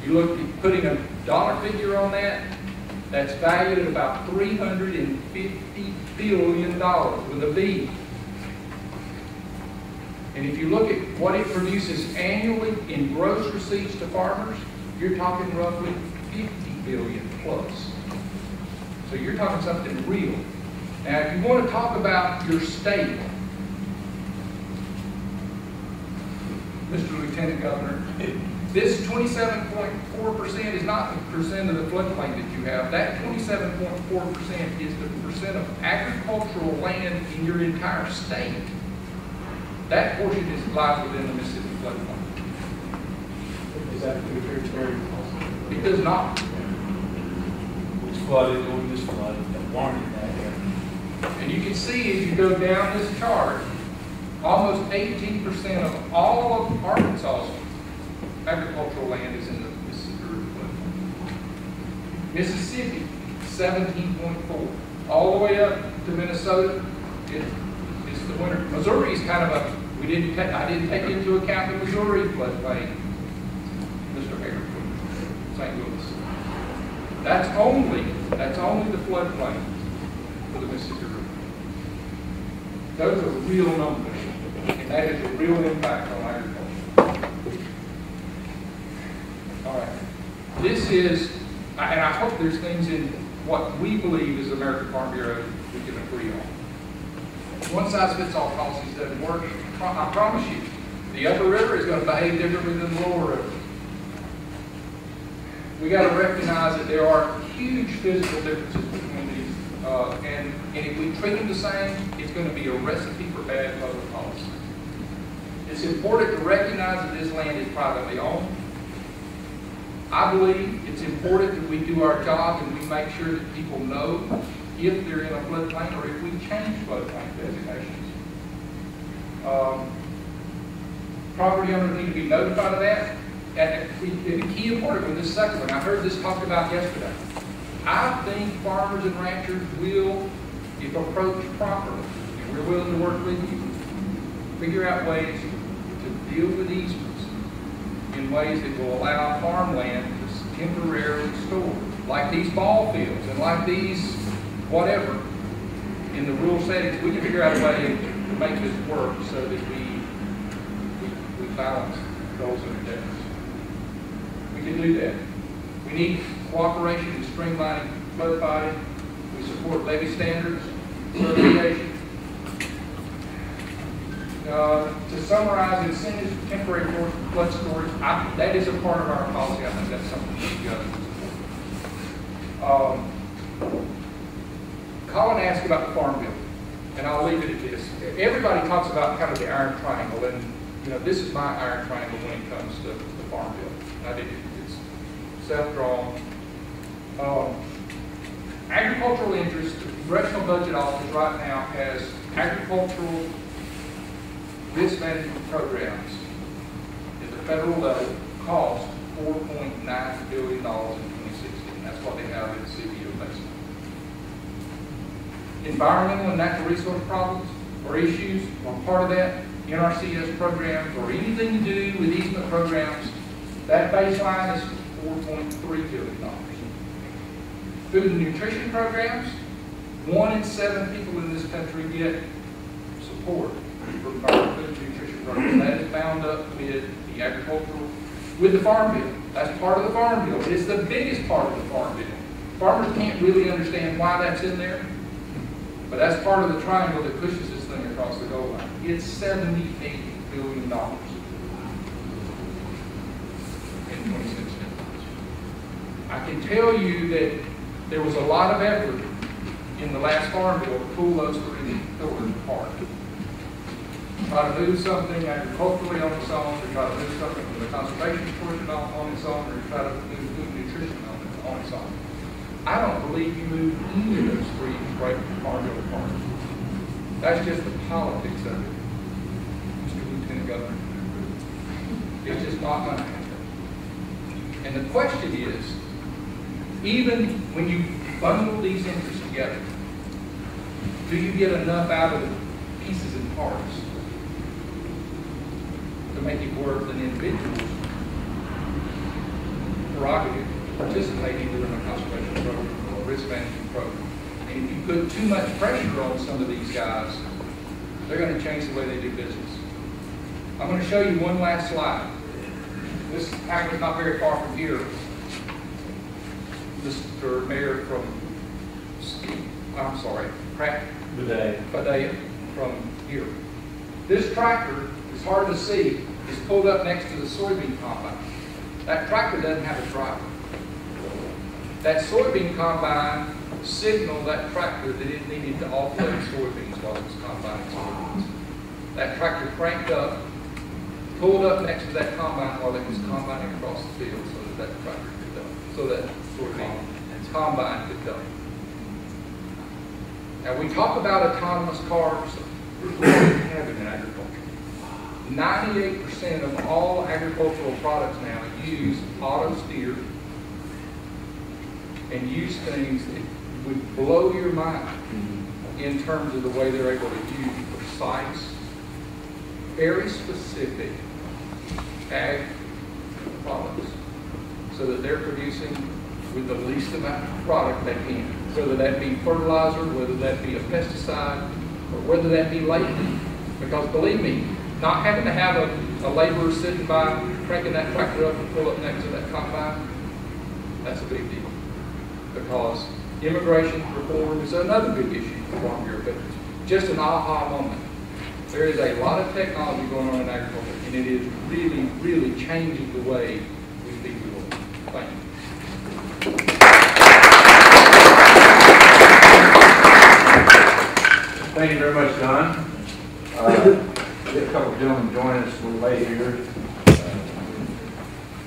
You look at putting a dollar figure on that, that's valued at about $350 billion with a B. And if you look at what it produces annually in gross receipts to farmers, you're talking roughly 50 billion plus. So you're talking something real. Now, if you want to talk about your state, Mr. Lieutenant Governor, this twenty-seven point four percent is not the percent of the floodplain that you have. That twenty-seven point four percent is the percent of agricultural land in your entire state. That portion is lies within the Mississippi floodplain. Is that the tributary also? It does not. Which flooded, or this flooded, that warranted that area. And you can see as you go down this chart, almost eighteen percent of all of Arkansas's agricultural land is in the Mississippi River floodplain. Mississippi, seventeen point four. All the way up to Minnesota, it, it's the winter. Missouri is kind of a, we didn't take, I didn't take into account the Missouri floodplain. Mr. Hager, St. Louis. That's only, that's only the floodplain for the Mississippi River. Those are real numbers, and that is a real impact on agriculture. All right. This is, and I hope there's things in what we believe is American Farm Bureau we can agree on. One size fits all policies doesn't work. I promise you, the upper river is going to behave differently than the lower river. We got to recognize that there are huge physical differences between these, uh, and, and if we treat them the same, it's going to be a recipe for bad public policy. It's important to recognize that this land is privately owned. I believe it's important that we do our job and we make sure that people know if they're in a floodplain or if we change floodplain designations. Um, Property owners need to be notified of that. And the the key important with this second one, I heard this talked about yesterday. I think farmers and ranchers will, if approached properly, and we're willing to work with you, figure out ways to deal with easements in ways that will allow farmland to temporarily store, like these ball fields and like these whatever. In the rural settings, we can figure out a way make this work so that we, we, we balance goals and objectives. We can do that. We need cooperation in streamlining fighting. We support levee standards, certification. Uh, To summarize, incentives for temporary flood- storage, I- that is a part of our policy. I think that's something guys support. Um, Colin asked about the farm bill, and I'll leave it at this. Everybody talks about kind of the iron triangle, and you know, this is my iron triangle when it comes to the farm bill. I did it's self-drawn. Um, agricultural interest, the Congressional Budget Office right now has agricultural risk management programs at the federal level cost 4.2 Environmental and natural resource problems or issues are part of that. NRCS programs or anything to do with easement programs, that baseline is four point three billion dollars. Food and nutrition programs, one in seven people in this country get support our food and nutrition program. That is bound up with the agricultural, with the farm bill. That's part of the farm bill. It's the biggest part of the farm bill. Farmers can't really understand why that's in there, but that's part of the triangle that pushes this thing across the goal line. It's seventy-eight billion dollars in twenty sixteen. I can tell you that there was a lot of effort in the last farm bill to pull those three pillars apart. Try to move something agriculturally on its own, to try to move something from the conservation portion on, its own, or try to move food nutrition on its own. I don't believe you move any of those three right farm bill apart. That's just the politics of it, Mr. Lieutenant Governor. It's just not gonna happen. And the question is, even when you bundle these interests together, do you get enough out of the pieces and parts to make it worth an individual's prerogative to participate either in a conservation program or a risk management program? And if you put too much pressure on some of these guys, they're gonna change the way they do business. I'm gonna show you one last slide. This is not very far from here. Mr. Mayor from, I'm sorry, Pratt, Today. Padilla from here. This tractor is hard to see, is pulled up next to the soybean combine. That tractor doesn't have a driver. That soybean combine signaled that tractor that it needed to offload soybeans while it was combining soybeans. That tractor cranked up, pulled up next to that combine while it was combining across the field so that that tractor could go, so that soybean combine could go. Now, we talk about autonomous cars, we already have it in agriculture. Ninety-eight percent of all agricultural products now use auto steer and use things that would blow your mind mm-hmm. in terms of the way they're able to use precise, very specific ag products so that they're producing with the least amount of product they can. Whether that be fertilizer, whether that be a pesticide, or whether that be labor. Because believe me, not having to have a, a laborer sitting by cranking that tractor up and pull up next to that combine, that's a big deal. Because immigration reform is another big issue for Farm Bureau, but just an aha moment. There is a lot of technology going on in agriculture, and it is really, really changing the way we feed the world. Thank you. Thank you very much, Don. Uh, a couple of gentlemen joining us a little late here. Uh,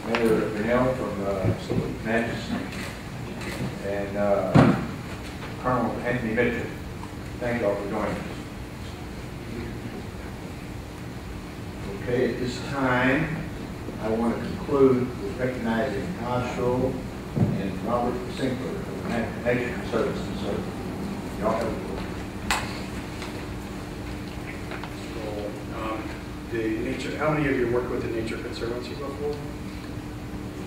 Mayor Brunel from uh, Natchez, and uh, Colonel Anthony Mitchell. Thank you all for joining us. Okay, at this time, I want to conclude with recognizing Todd and Robert Sinkler of Na- Nature Conservancy. So, y'all have a Um, The nature, how many of you worked with the Nature Conservancy before?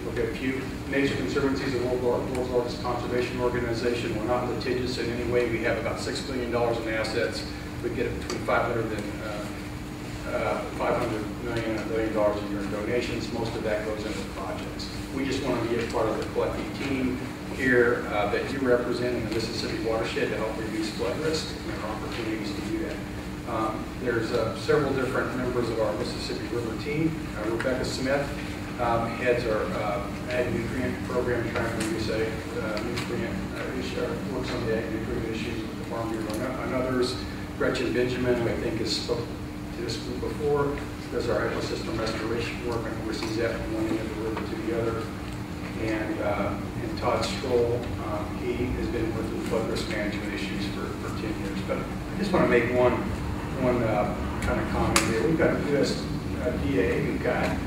Okay, a few. Nature Conservancy is the world's largest conservation organization. We're not litigious in any way. We have about $6 billion in assets. We get between 500 and uh, uh, 500 million and a billion dollars a year in donations. Most of that goes into projects. We just want to be a part of the collective team here uh, that you represent in the Mississippi watershed to help reduce flood risk and there are opportunities to do that. Um, There's uh, several different members of our Mississippi River team. Uh, Rebecca Smith um, heads our uh, ag nutrient program, trying to reduce ag uh, nutrient uh, issue, uh, works on the ag nutrient issues with the Farm Bureau and- others. Gretchen Benjamin, who I think has spoken to this group before, does our ecosystem restoration work and oversees that from one end of the river to the other. And, uh, and Todd Strole, um, he has been working with flood risk management issues for, for 10 years. But I just want to make one, one uh, kind of comment here. We've got a USDA, we've got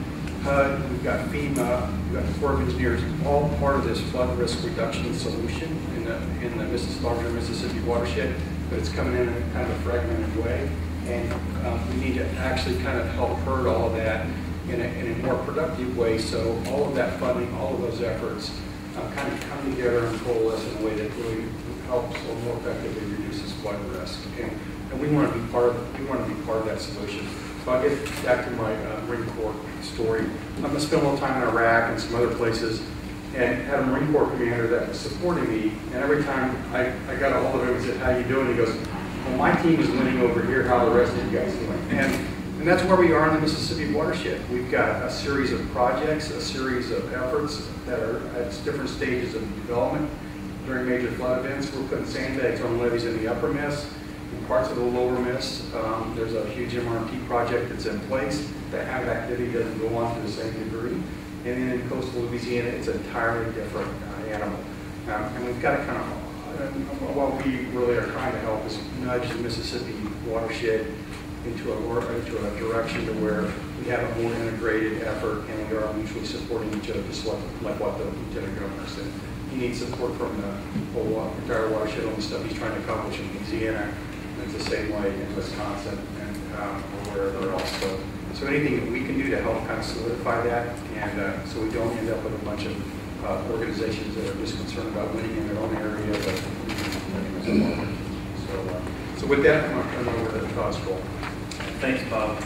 HUD, we've got FEMA, we've got the Corps of Engineers, all part of this flood risk reduction solution in the, in the Missis- larger Mississippi watershed, but it's coming in in kind of a fragmented way. And um, we need to actually kind of help herd all of that in a, in a more productive way, so all of that funding, all of those efforts uh, kind of come together and coalesce in a way that really helps or more effectively reduces flood risk. And, and we want to be part of, we want to be part of that solution. So I'll get back to my uh, Marine Corps story. I'm going to spend a little time in Iraq and some other places, and had a Marine Corps commander that was supporting me, and every time I, I got a hold of him and said, how you doing? He goes, well, my team is winning over here, how are the rest of you guys doing? And, and that's where we are in the Mississippi watershed. We've got a series of projects, a series of efforts that are at different stages of development. During major flood events, we're putting sandbags on levees in the upper Miss, parts of the lower Miss. Um, there's a huge MRT project that's in place. The habit activity doesn't go on to the same degree. And then in coastal Louisiana, it's an entirely different uh, animal. Um, and we've got to kind of, uh, what we really are trying to help is nudge the Mississippi watershed into a, into a direction to where we have a more integrated effort and we are mutually supporting each other, just like, like what the lieutenant governor said. He needs support from the whole entire watershed on the stuff he's trying to accomplish in Louisiana. The same way in Wisconsin and um, wherever else. So, so anything that we can do to help kind of solidify that and uh, so we don't end up with a bunch of uh, organizations that are just concerned about winning in their own area, but so, uh, so with that, I'm going to turn it over to Todd Strole. Thanks, Bob.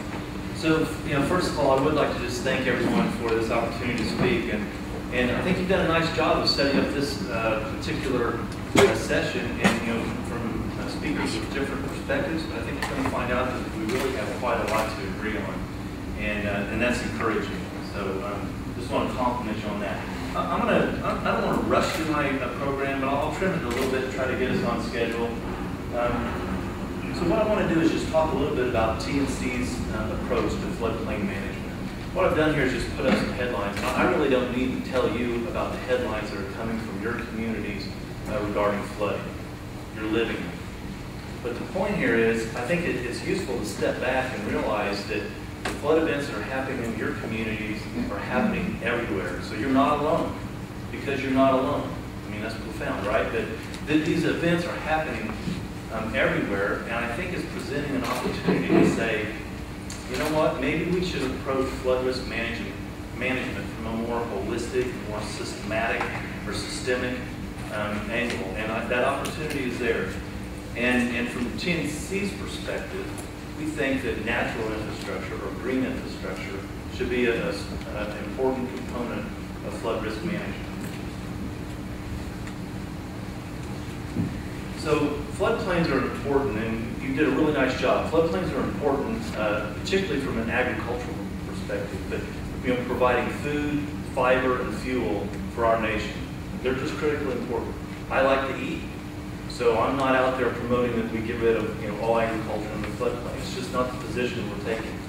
So, you know, first of all, I would like to just thank everyone for this opportunity to speak. And, and I think you've done a nice job of setting up this uh, particular uh, session and, you know, speakers with different perspectives. But I think you're going to find out that we really have quite a lot to agree on. And, uh, and that's encouraging. So, um, just want to compliment you on that. I- I'm gonna, I I don't want to rush through my uh, program, but I'll trim it a little bit, try to get us on schedule. Um, so what I want to do is just talk a little bit about TNC's uh, approach to floodplain management. What I've done here is just put up some headlines. I really don't need to tell you about the headlines that are coming from your communities uh, regarding flooding. You're living. But the point here is, I think it- it's useful to step back and realize that the flood events that are happening in your communities are happening everywhere. So you're not alone, because you're not alone. I mean, that's profound, right? But th- these events are happening um, everywhere, and I think it's presenting an opportunity to say, you know what, maybe we should approach flood risk management, management from a more holistic, more systematic or systemic um, angle, and I- that opportunity is there. And, and from TNC's perspective, we think that natural infrastructure or green infrastructure should be an important component of flood risk management. So floodplains are important, and you did a really nice job. Floodplains are important, uh, particularly from an agricultural perspective, but, you know, providing food, fiber, and fuel for our nation. They're just critically important. I like to eat, so I'm not out there promoting that we get rid of, you know, all agriculture in the floodplain. It's just not the position we're taking.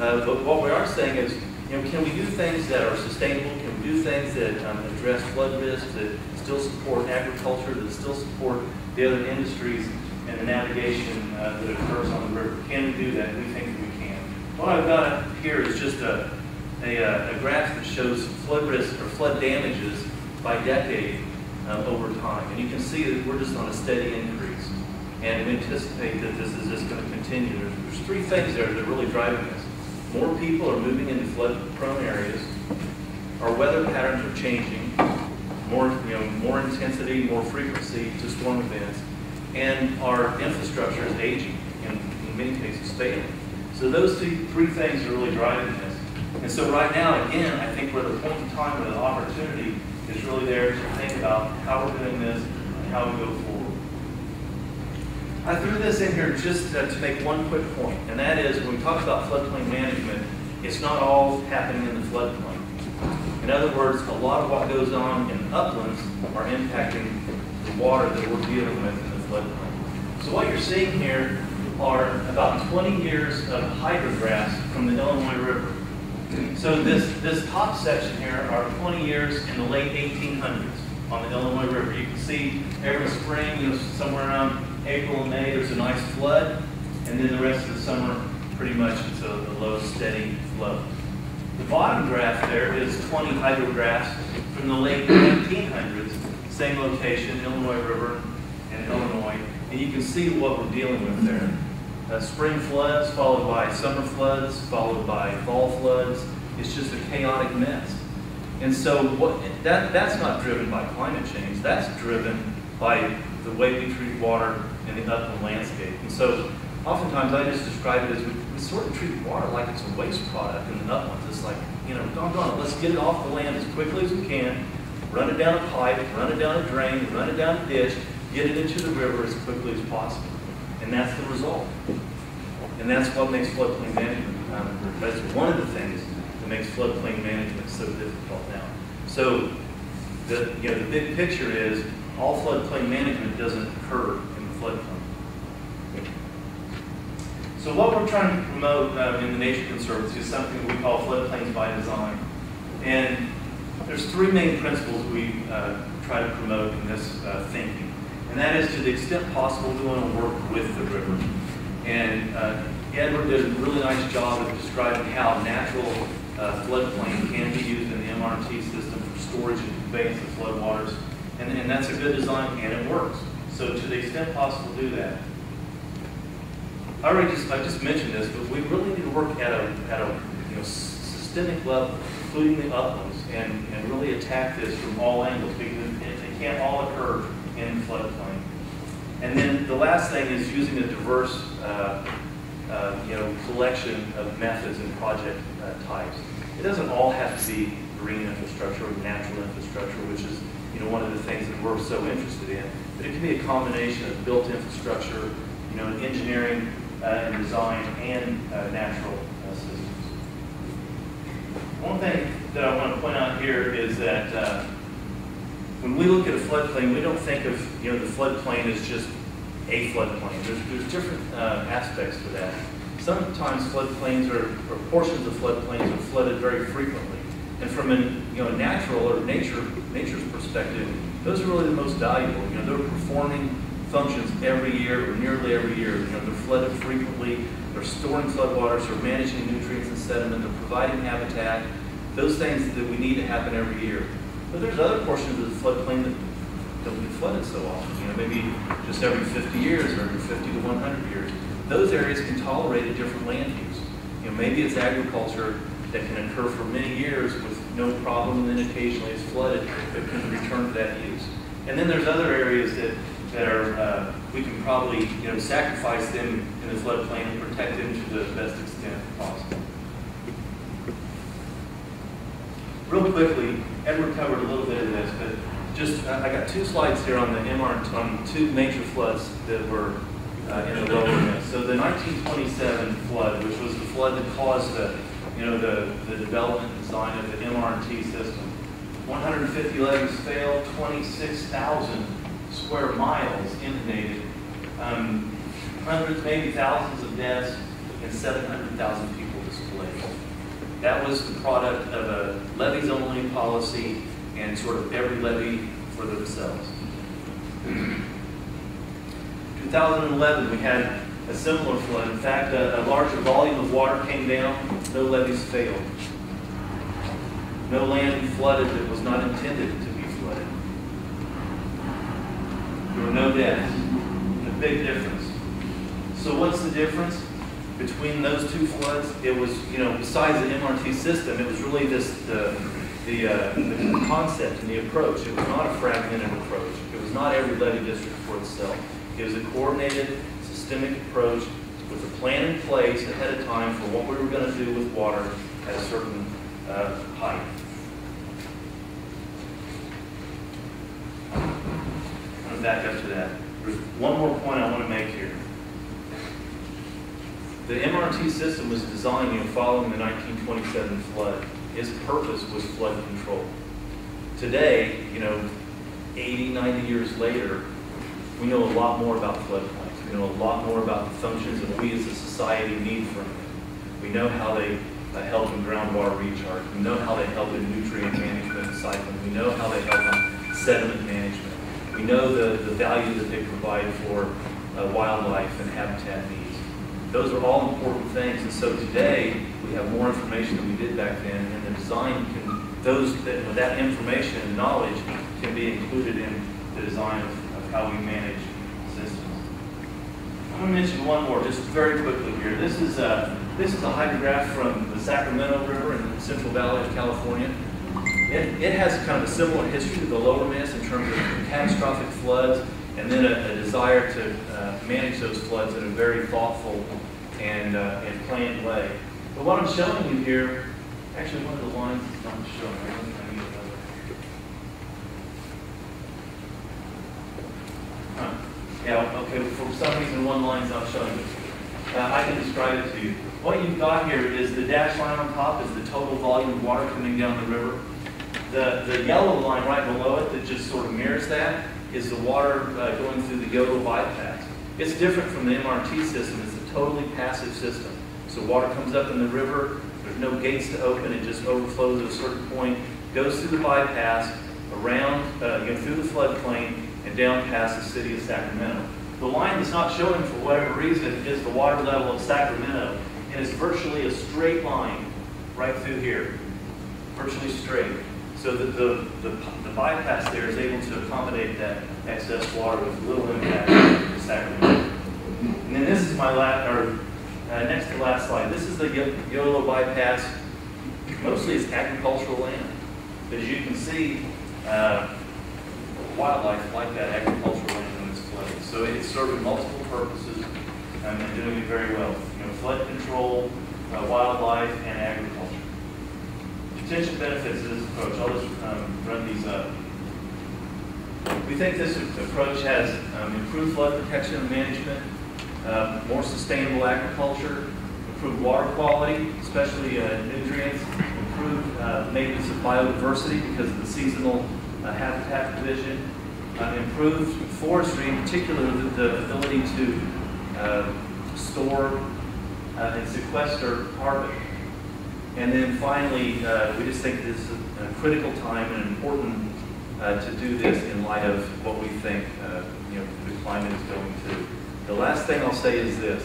Uh, But what we are saying is, you know, can we do things that are sustainable? Can we do things that um, address flood risk, that still support agriculture, that still support the other industries and the navigation uh, that occurs on the river? Can we do that? We think that we can. What I've got up here is just a, a, uh, a graph that shows flood risk or flood damages by decade um, over time. And you can see that we're just on a steady increase. And we anticipate that this is just going to continue. There's, there's three things there that are really driving this. More people are moving into flood-prone areas. Our weather patterns are changing. More, you know, more intensity, more frequency to storm events. And our infrastructure is aging, and in many cases failing. So those two, three things are really driving this. And so right now, again, I think we're at a point in time where the opportunity is really there to think about how we're doing this and how we go forward. I threw this in here just uh, to make one quick point, and that is when we talk about floodplain management, it's not all happening in the floodplain. In other words, a lot of what goes on in uplands are impacting the water that we're dealing with in the floodplain. So what you're seeing here are about 20 years of hydrographs from the Illinois River. So this, this top section here are 20 years in the late 1800s on the Illinois River. You can see every spring, you know, somewhere around April and May, there's a nice flood, and then the rest of the summer, pretty much it's a, a low, steady flow. The bottom graph there is 20 hydrographs from the late 1900s, same location, Illinois River and Illinois, and you can see what we're dealing with there. Uh, spring floods followed by summer floods, followed by fall floods. It's just a chaotic mess. And so what, that, that's not driven by climate change. That's driven by the way we treat water in the upland landscape. And so oftentimes I just describe it as we, we sort of treat water like it's a waste product in the uplands. It's like, you know, doggone it, let's get it off the land as quickly as we can, run it down a pipe, run it down a drain, run it down a ditch, get it into the river as quickly as possible. And that's the result. And that's what makes floodplain management, um, that's one of the things that makes floodplain management so difficult now. So the, you know, the big picture is all floodplain management doesn't occur in the floodplain. So what we're trying to promote um, in the Nature Conservancy is something we call floodplains by design. And there's three main principles we uh, try to promote in this uh, thinking. And that is to the extent possible, we want to work with the river. And uh, Edward did a really nice job of describing how natural uh, floodplain can be used in the MRT system for storage and conveyance of floodwaters. And, and that's a good design and it works. So to the extent possible, do that. I already just, I just mentioned this, but we really need to work at a, at a you know, systemic level, including the uplands, and, and really attack this from all angles because it, it can't all occur in floodplain. And then the last thing is using a diverse uh, uh, you know, collection of methods and project uh, types. It doesn't all have to be green infrastructure or natural infrastructure, which is you know, one of the things that we're so interested in. But it can be a combination of built infrastructure, you know, engineering uh, and design and uh, natural uh, systems. One thing that I want to point out here is that when we look at a floodplain, we don't think of, you know, the floodplain as just a floodplain. There's, there's different uh, aspects to that. Sometimes floodplains are, or portions of floodplains are flooded very frequently. And from a you know, natural or nature, nature's perspective, those are really the most valuable. You know, they're performing functions every year or nearly every year. You know, they're flooded frequently, they're storing floodwaters, they're managing nutrients and sediment, they're providing habitat, those things that we need to happen every year. But there's other portions of the floodplain that don't get flooded so often, you know, maybe just every 50 years or every 50 to 100 years. Those areas can tolerate a different land use. You know, maybe it's agriculture that can occur for many years with no problem, and then occasionally it's flooded, but can return to that use. And then there's other areas that, that are, uh, we can probably, you know, sacrifice them in the floodplain and protect them to the best extent possible. Real quickly, Edward covered a little bit of this, but just, I got two slides here on the MR, on two major floods that were uh, in the Miss. So the 1927 flood, which was the flood that caused the, you know, the, the development and design of the MRT system. 150 levees failed, 26,000 square miles inundated, um, hundreds, maybe thousands of deaths, and 700,000 people. That was the product of a levees only policy and sort of every levee for themselves. 2011, we had a similar flood. In fact, a, a larger volume of water came down, no levees failed. No land flooded that was not intended to be flooded. There were no deaths. A big difference. So what's the difference between those two floods? It was, you know, besides the MRT system, it was really this, the, the, uh, the concept and the approach. It was not a fragmented approach. It was not every levee district for itself. It was a coordinated, systemic approach with a plan in place ahead of time for what we were going to do with water at a certain uh, height. I'm going to back up to that. There's one more point I want to make here. The MRT system was designed, you know, following the 1927 flood. Its purpose was flood control. Today, you know, 80, 90 years later, we know a lot more about floodplains. We know a lot more about the functions that we as a society need from them. We know how they uh, help in groundwater recharge. We know how they help in nutrient management and cycling. We know how they help in sediment management. We know the, the value that they provide for uh, wildlife and habitat needs. Those are all important things. And so today, we have more information than we did back then, and the design can, those, that, with that information and knowledge can be included in the design of, of how we manage systems. I'm going to mention one more, just very quickly here. This is a, this is a hydrograph from the Sacramento River in the Central Valley of California. It, it has kind of a similar history to the lower Miss in terms of catastrophic floods and then a, a desire to uh, manage those floods in a very thoughtful and, uh, and planned way. But what I'm showing you here, actually one of the lines is not showing. I need another. Huh. Yeah, okay, for some reason one line's not showing. Uh, I can describe it to you. What you've got here is the dashed line on top is the total volume of water coming down the river. The, the yellow line right below it that just sort of mirrors that is the water uh, going through the Yolo bypass. It's different from the MRT system. It's a totally passive system. So water comes up in the river. There's no gates to open. It just overflows at a certain point, goes through the bypass, around, uh, you know, through the floodplain, and down past the city of Sacramento. The line that's not showing for whatever reason is the water level of Sacramento, and it's virtually a straight line right through here, virtually straight. So the, the, the bypass there is able to accommodate that excess water with little impact to Sacramento. And then this is my last, or uh, next to last slide. This is the Yolo bypass. Mostly it's agricultural land. As you can see, uh, wildlife like that agricultural land when it's flooded. So it's serving multiple purposes um, and doing it very well. You know, flood control, uh, wildlife, and agriculture. Potential benefits of this approach, I'll just um, run these up. We think this approach has um, improved flood protection and management, uh, more sustainable agriculture, improved water quality, especially uh, nutrients, improved uh, maintenance of biodiversity because of the seasonal uh, habitat provision, uh, improved forestry, in particular the, the ability to uh, store and sequester carbon. And then finally, uh, we just think this is a critical time and important uh, to do this in light of what we think, uh, you know, the climate is going to. The last thing I'll say is this,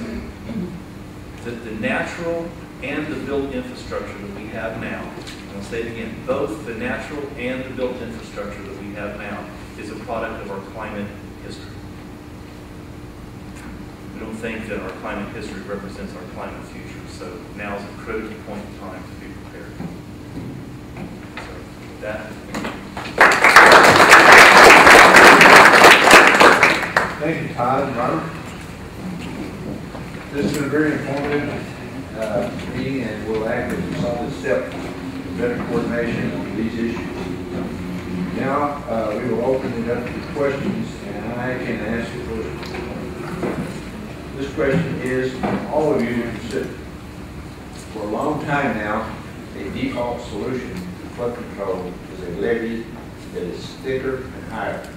that the natural and the built infrastructure that we have now, and I'll say it again, both the natural and the built infrastructure that we have now is a product of our climate history. We don't think that our climate history represents our climate future, so now is a critical point in time to be prepared. So with that, Thank you, Todd and Robert. This has been a very informative uh, meeting and will act as a solid step to better coordination on these issues. Now, uh, we will open it up to questions, and I can ask the first. This question is, all of you consider. For a long time now, a default solution to flood control is a levee that is thicker and higher.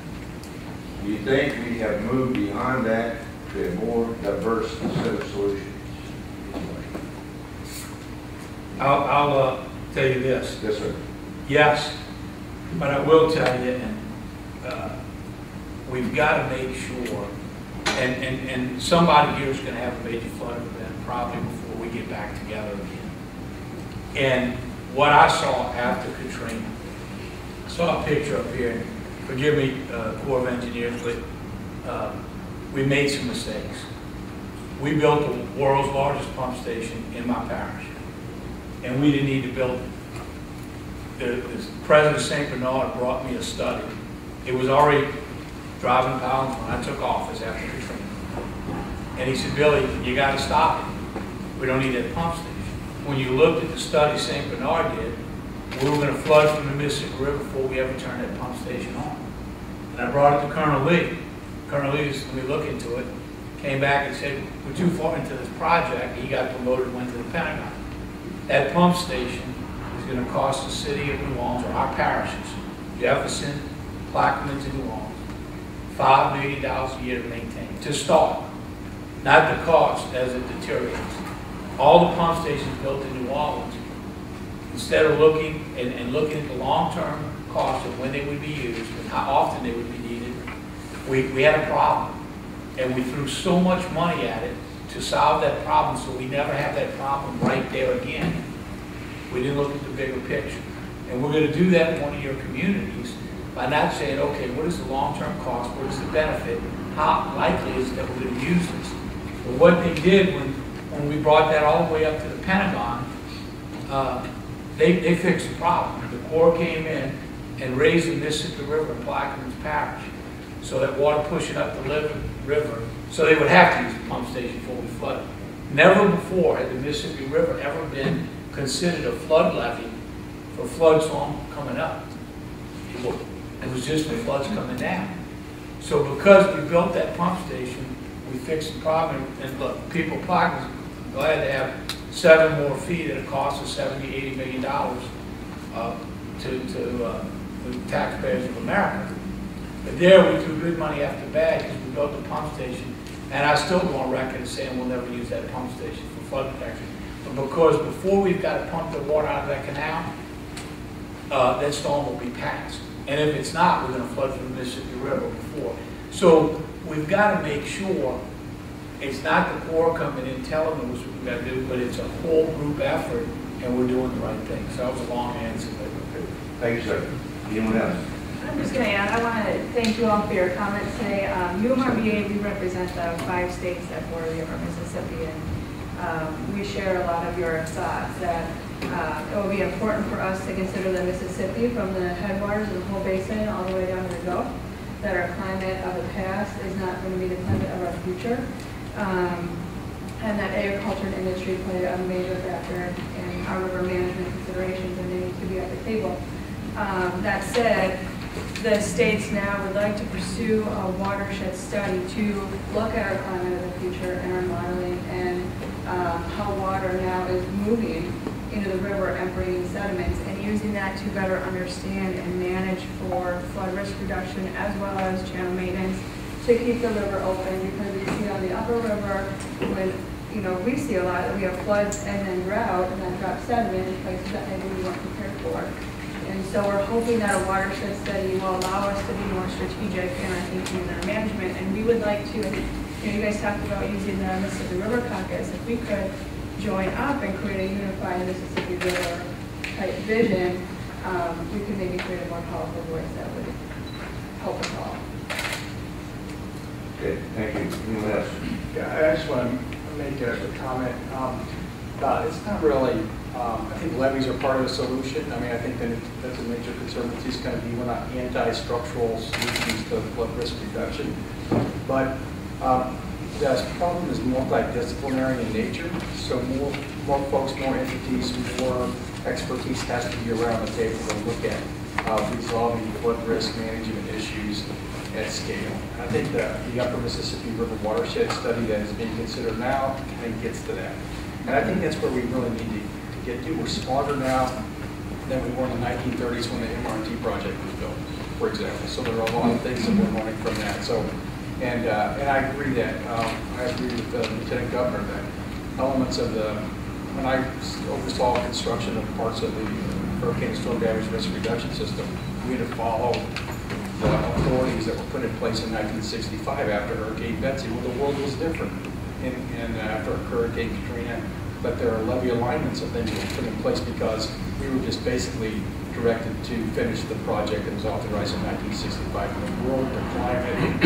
Do you think we have moved beyond that to a more diverse set of solutions? I'll, I'll, uh, tell you this. Yes, sir. Yes, but I will tell you, and, uh, we've got to make sure, and, and, and somebody here is gonna have a major flood event probably get back together again. And what I saw after Katrina, I saw a picture up here, forgive me, uh, Corps of Engineers, but, uh, we made some mistakes. We built the world's largest pump station in my parish, and we didn't need to build it the, the President St. Bernard brought me a study. It was already driving pounds when I took office after Katrina. And he said, Billy, you gotta stop it. We don't need that pump station. When you looked at the study St. Bernard did, we were gonna flood from the Mississippi River before we ever turned that pump station on. And I brought it to Colonel Lee. Colonel Lee, when we looked into it, came back and said, we're too far into this project. He got promoted, and went to the Pentagon. That pump station is gonna cost the city of New Orleans, or our parishes, Jefferson, Plaquemines, and New Orleans, five million dollars a year to maintain, to start. Not the cost as it deteriorates. All the pump stations built in New Orleans, instead of looking and, and looking at the long-term cost of when they would be used and how often they would be needed, we, we had a problem. And we threw so much money at it to solve that problem, so we never have that problem right there again. We didn't look at the bigger picture. And we're gonna do that in one of your communities by not saying, okay, what is the long-term cost, what is the benefit, how likely is it that we're gonna use this? But what they did when, when we brought that all the way up to the Pentagon, uh, they, they fixed the problem. The Corps came in and raised the Mississippi River in Plaquemines Parish, so that water pushing up the river, so they would have to use the pump station before we flooded. Never before had the Mississippi River ever been considered a flood levee for floods coming up. It was just for floods coming down. So because we built that pump station, we fixed the problem, and look, people, Plaquemines, glad to have seven more feet at a cost of 70, 80 million dollars uh, to, to uh, the taxpayers of America. But there, we threw good money after bad because we built the pump station. And I still go on record saying we'll never use that pump station for flood protection. But because before we've got to pump the water out of that canal, uh, that storm will be passed. And if it's not, we're gonna flood from the Mississippi River before. So we've got to make sure it's not the Corps coming in telling us what we got to do, but it's a whole group effort and we're doing the right thing. So that was a long answer, but Thank you, sir. Anyone else? I'm just going to add, I want to thank you all for your comments today. Um, UMRBA, we represent the five states that border the Upper Mississippi, and um, we share a lot of your thoughts that uh, it will be important for us to consider the Mississippi from the headwaters of the whole basin all the way down to the Gulf, that our climate of the past is not going to be the climate of our future, um, and that agriculture and industry play a major factor in our river management considerations, and they need to be at the table. Um, That said, the states now would like to pursue a watershed study to look at our climate of the future and our modeling and um, how water now is moving into the river and bringing sediments and using that to better understand and manage for flood risk reduction as well as channel maintenance to keep the river open because the upper river when, you know, we see a lot that we have floods and then drought and then drop sediment in places that maybe we weren't prepared for. And so we're hoping that a watershed study will allow us to be more strategic in our thinking and our management. And we would like to, you know, you guys talked about using the Mississippi River Caucus. If we could join up and create a unified Mississippi River type vision, um, we could maybe create a more powerful voice that would help us all. Thank you. Anyone else? Yeah, I just want to make a comment. um, about It's not really, um, I think levees are part of the solution. I mean, I think that that's a major concern with these kind of, we're not anti-structural solutions to flood risk reduction. But um, the problem is multidisciplinary in nature, so more, more folks, more entities, more expertise has to be around the table to look at uh, resolving flood risk management issues at scale. I think the, the Upper Mississippi River Watershed Study that is being considered now, I think gets to that. And I think that's where we really need to, to get to. We're smarter now than we were in the 1930s when the MRT project was built, for example. So there are a lot of things that we're learning from that. So, and, uh, and I agree that, um, I agree with the Lieutenant Governor that elements of the, when I oversaw construction of parts of the hurricane storm damage risk reduction system, we had to follow the authorities that were put in place in 1965 after Hurricane Betsy. Well, the world was different in, in after Hurricane Katrina, but there are levee alignments and things that were put in place because we were just basically directed to finish the project that was authorized in 1965. And the world, the climate,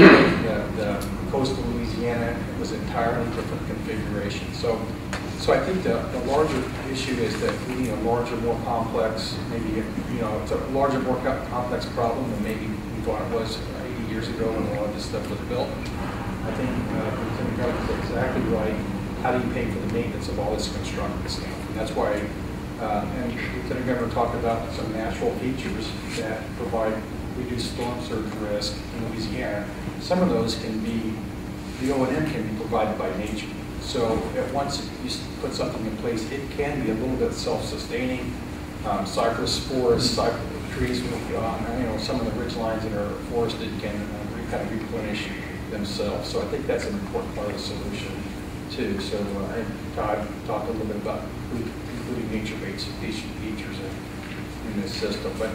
the, the coastal Louisiana was entirely different configuration. So, so I think the, the larger issue is that we need a larger, more complex, maybe, you know, it's a larger, more co- complex problem than maybe thought it was 80 years ago when a lot of this stuff was built. I think uh, Lieutenant Governor is exactly right. How do you pay for the maintenance of all this constructed stuff? And that's why, uh, and Lieutenant Governor talked about some natural features that provide reduced storm surge risk in Louisiana. Some of those can be, the O and M can be provided by nature. So at once you put something in place, it can be a little bit self-sustaining. Um, Cypress forest, cypress trees with, uh, you know, some of the ridge lines that are forested can uh, kind of replenish themselves. So I think that's an important part of the solution too. So uh, I, Todd talked a little bit about including- nature-based features in, in this system. But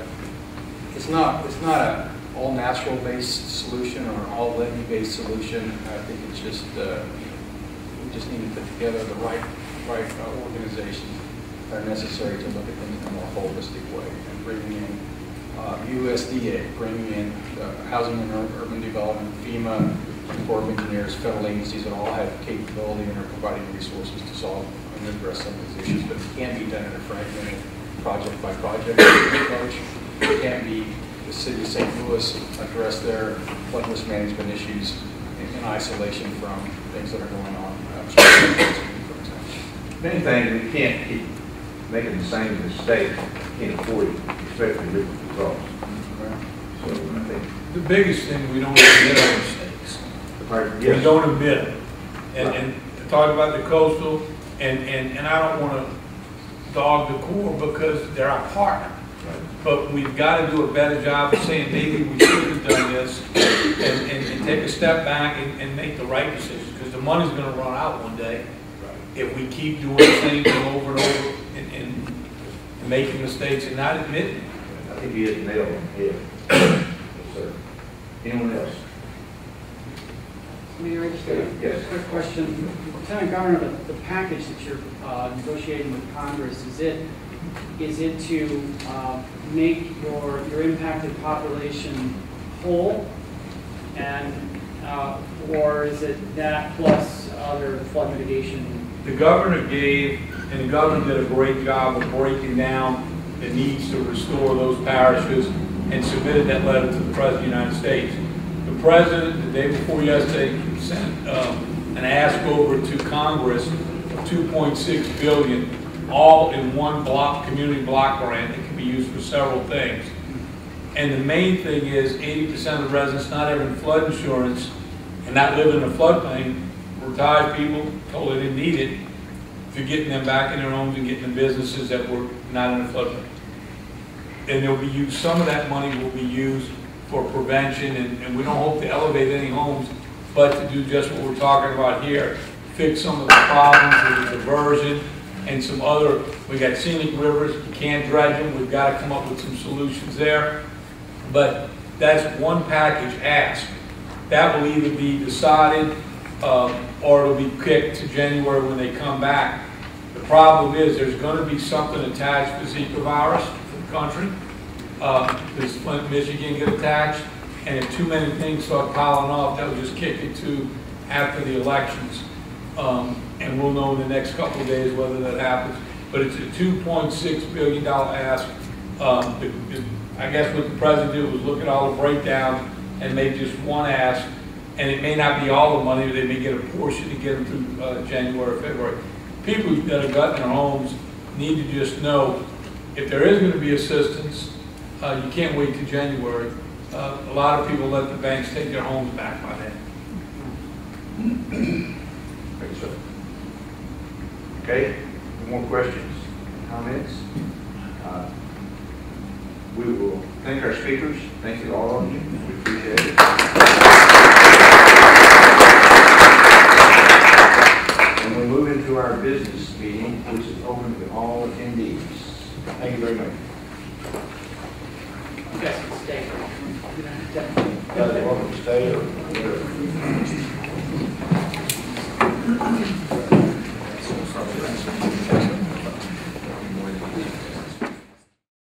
it's not, it's not a all natural based solution or all levee based solution. I think it's just, uh, we just need to put together the right, right uh, organizations that are necessary to look at things in a more holistic way and bringing in uh, USDA, bringing in uh, Housing and Ur- Urban Development, FEMA, Corps of Engineers, federal agencies that all have capability and are providing resources to solve and address some of these issues, but it can't be done in a fragmented project by project approach. It can't be the city of St. Louis address their flood risk management issues in in isolation from things that are going on. If anything, we can't keep making the same mistake in afford it, especially with the cross. So I think, The biggest thing, we don't admit our mistakes. Pardon? We yes, don't admit them. And, and talk about the coastal, and, and, and I don't want to dog the Corps because they're our partner. But we've got to do a better job of saying, maybe we should have done this, and, and, and take a step back and, and make the right decisions, because the money's gonna run out one day if we keep doing the same thing over and over making mistakes and not admitting. I think you hit the nail on the head. Yes, sir. Anyone else? Mayor, I just got a Yes. quick question. Lieutenant Governor, the, the package that you're uh, negotiating with Congress, is it, is it to uh, make your, your impacted population whole? And, uh, or is it that plus other flood mitigation? The governor gave, and the governor did a great job of breaking down the needs to restore those parishes and submitted that letter to the President of the United States. The President, the day before yesterday, sent um, an ask over to Congress of 2.6 billion, all in one block, community block grant that can be used for several things. And the main thing is 80% of residents not having flood insurance and not living in a floodplain, retired people they didn't need it. To getting them back in their homes and getting the businesses that were not in a floodplain. And there'll be used, some of that money will be used for prevention, and, and we don't hope to elevate any homes, but to do just what we're talking about here, fix some of the problems with the diversion and some other, we got scenic rivers, we can't dredge them, we've got to come up with some solutions there. But that's one package ask. That will either be decided, uh, or it'll be kicked to January when they come back. Problem is, there's gonna be something attached to Zika virus for the country. Uh, does Flint, Michigan get attached? And if too many things start piling off, that will just kick it to after the elections. Um, and we'll know in the next couple of days whether that happens. But it's a two point six billion dollar ask. Um, the- the- I guess what the president did was look at all the breakdowns and make just one ask. And it may not be all the money, but they may get a portion to get them through, uh, January, or February. People that have gotten their homes need to just know, if there is gonna be assistance, uh, you can't wait till January. Uh, a lot of people let the banks take their homes back by then. Sir. Okay, more questions, comments? Uh, We will thank our speakers, thank you all of you, we appreciate it. And we move into our business meeting, which is open to all attendees. Thank you very much. Stay. Guys, welcome to stay.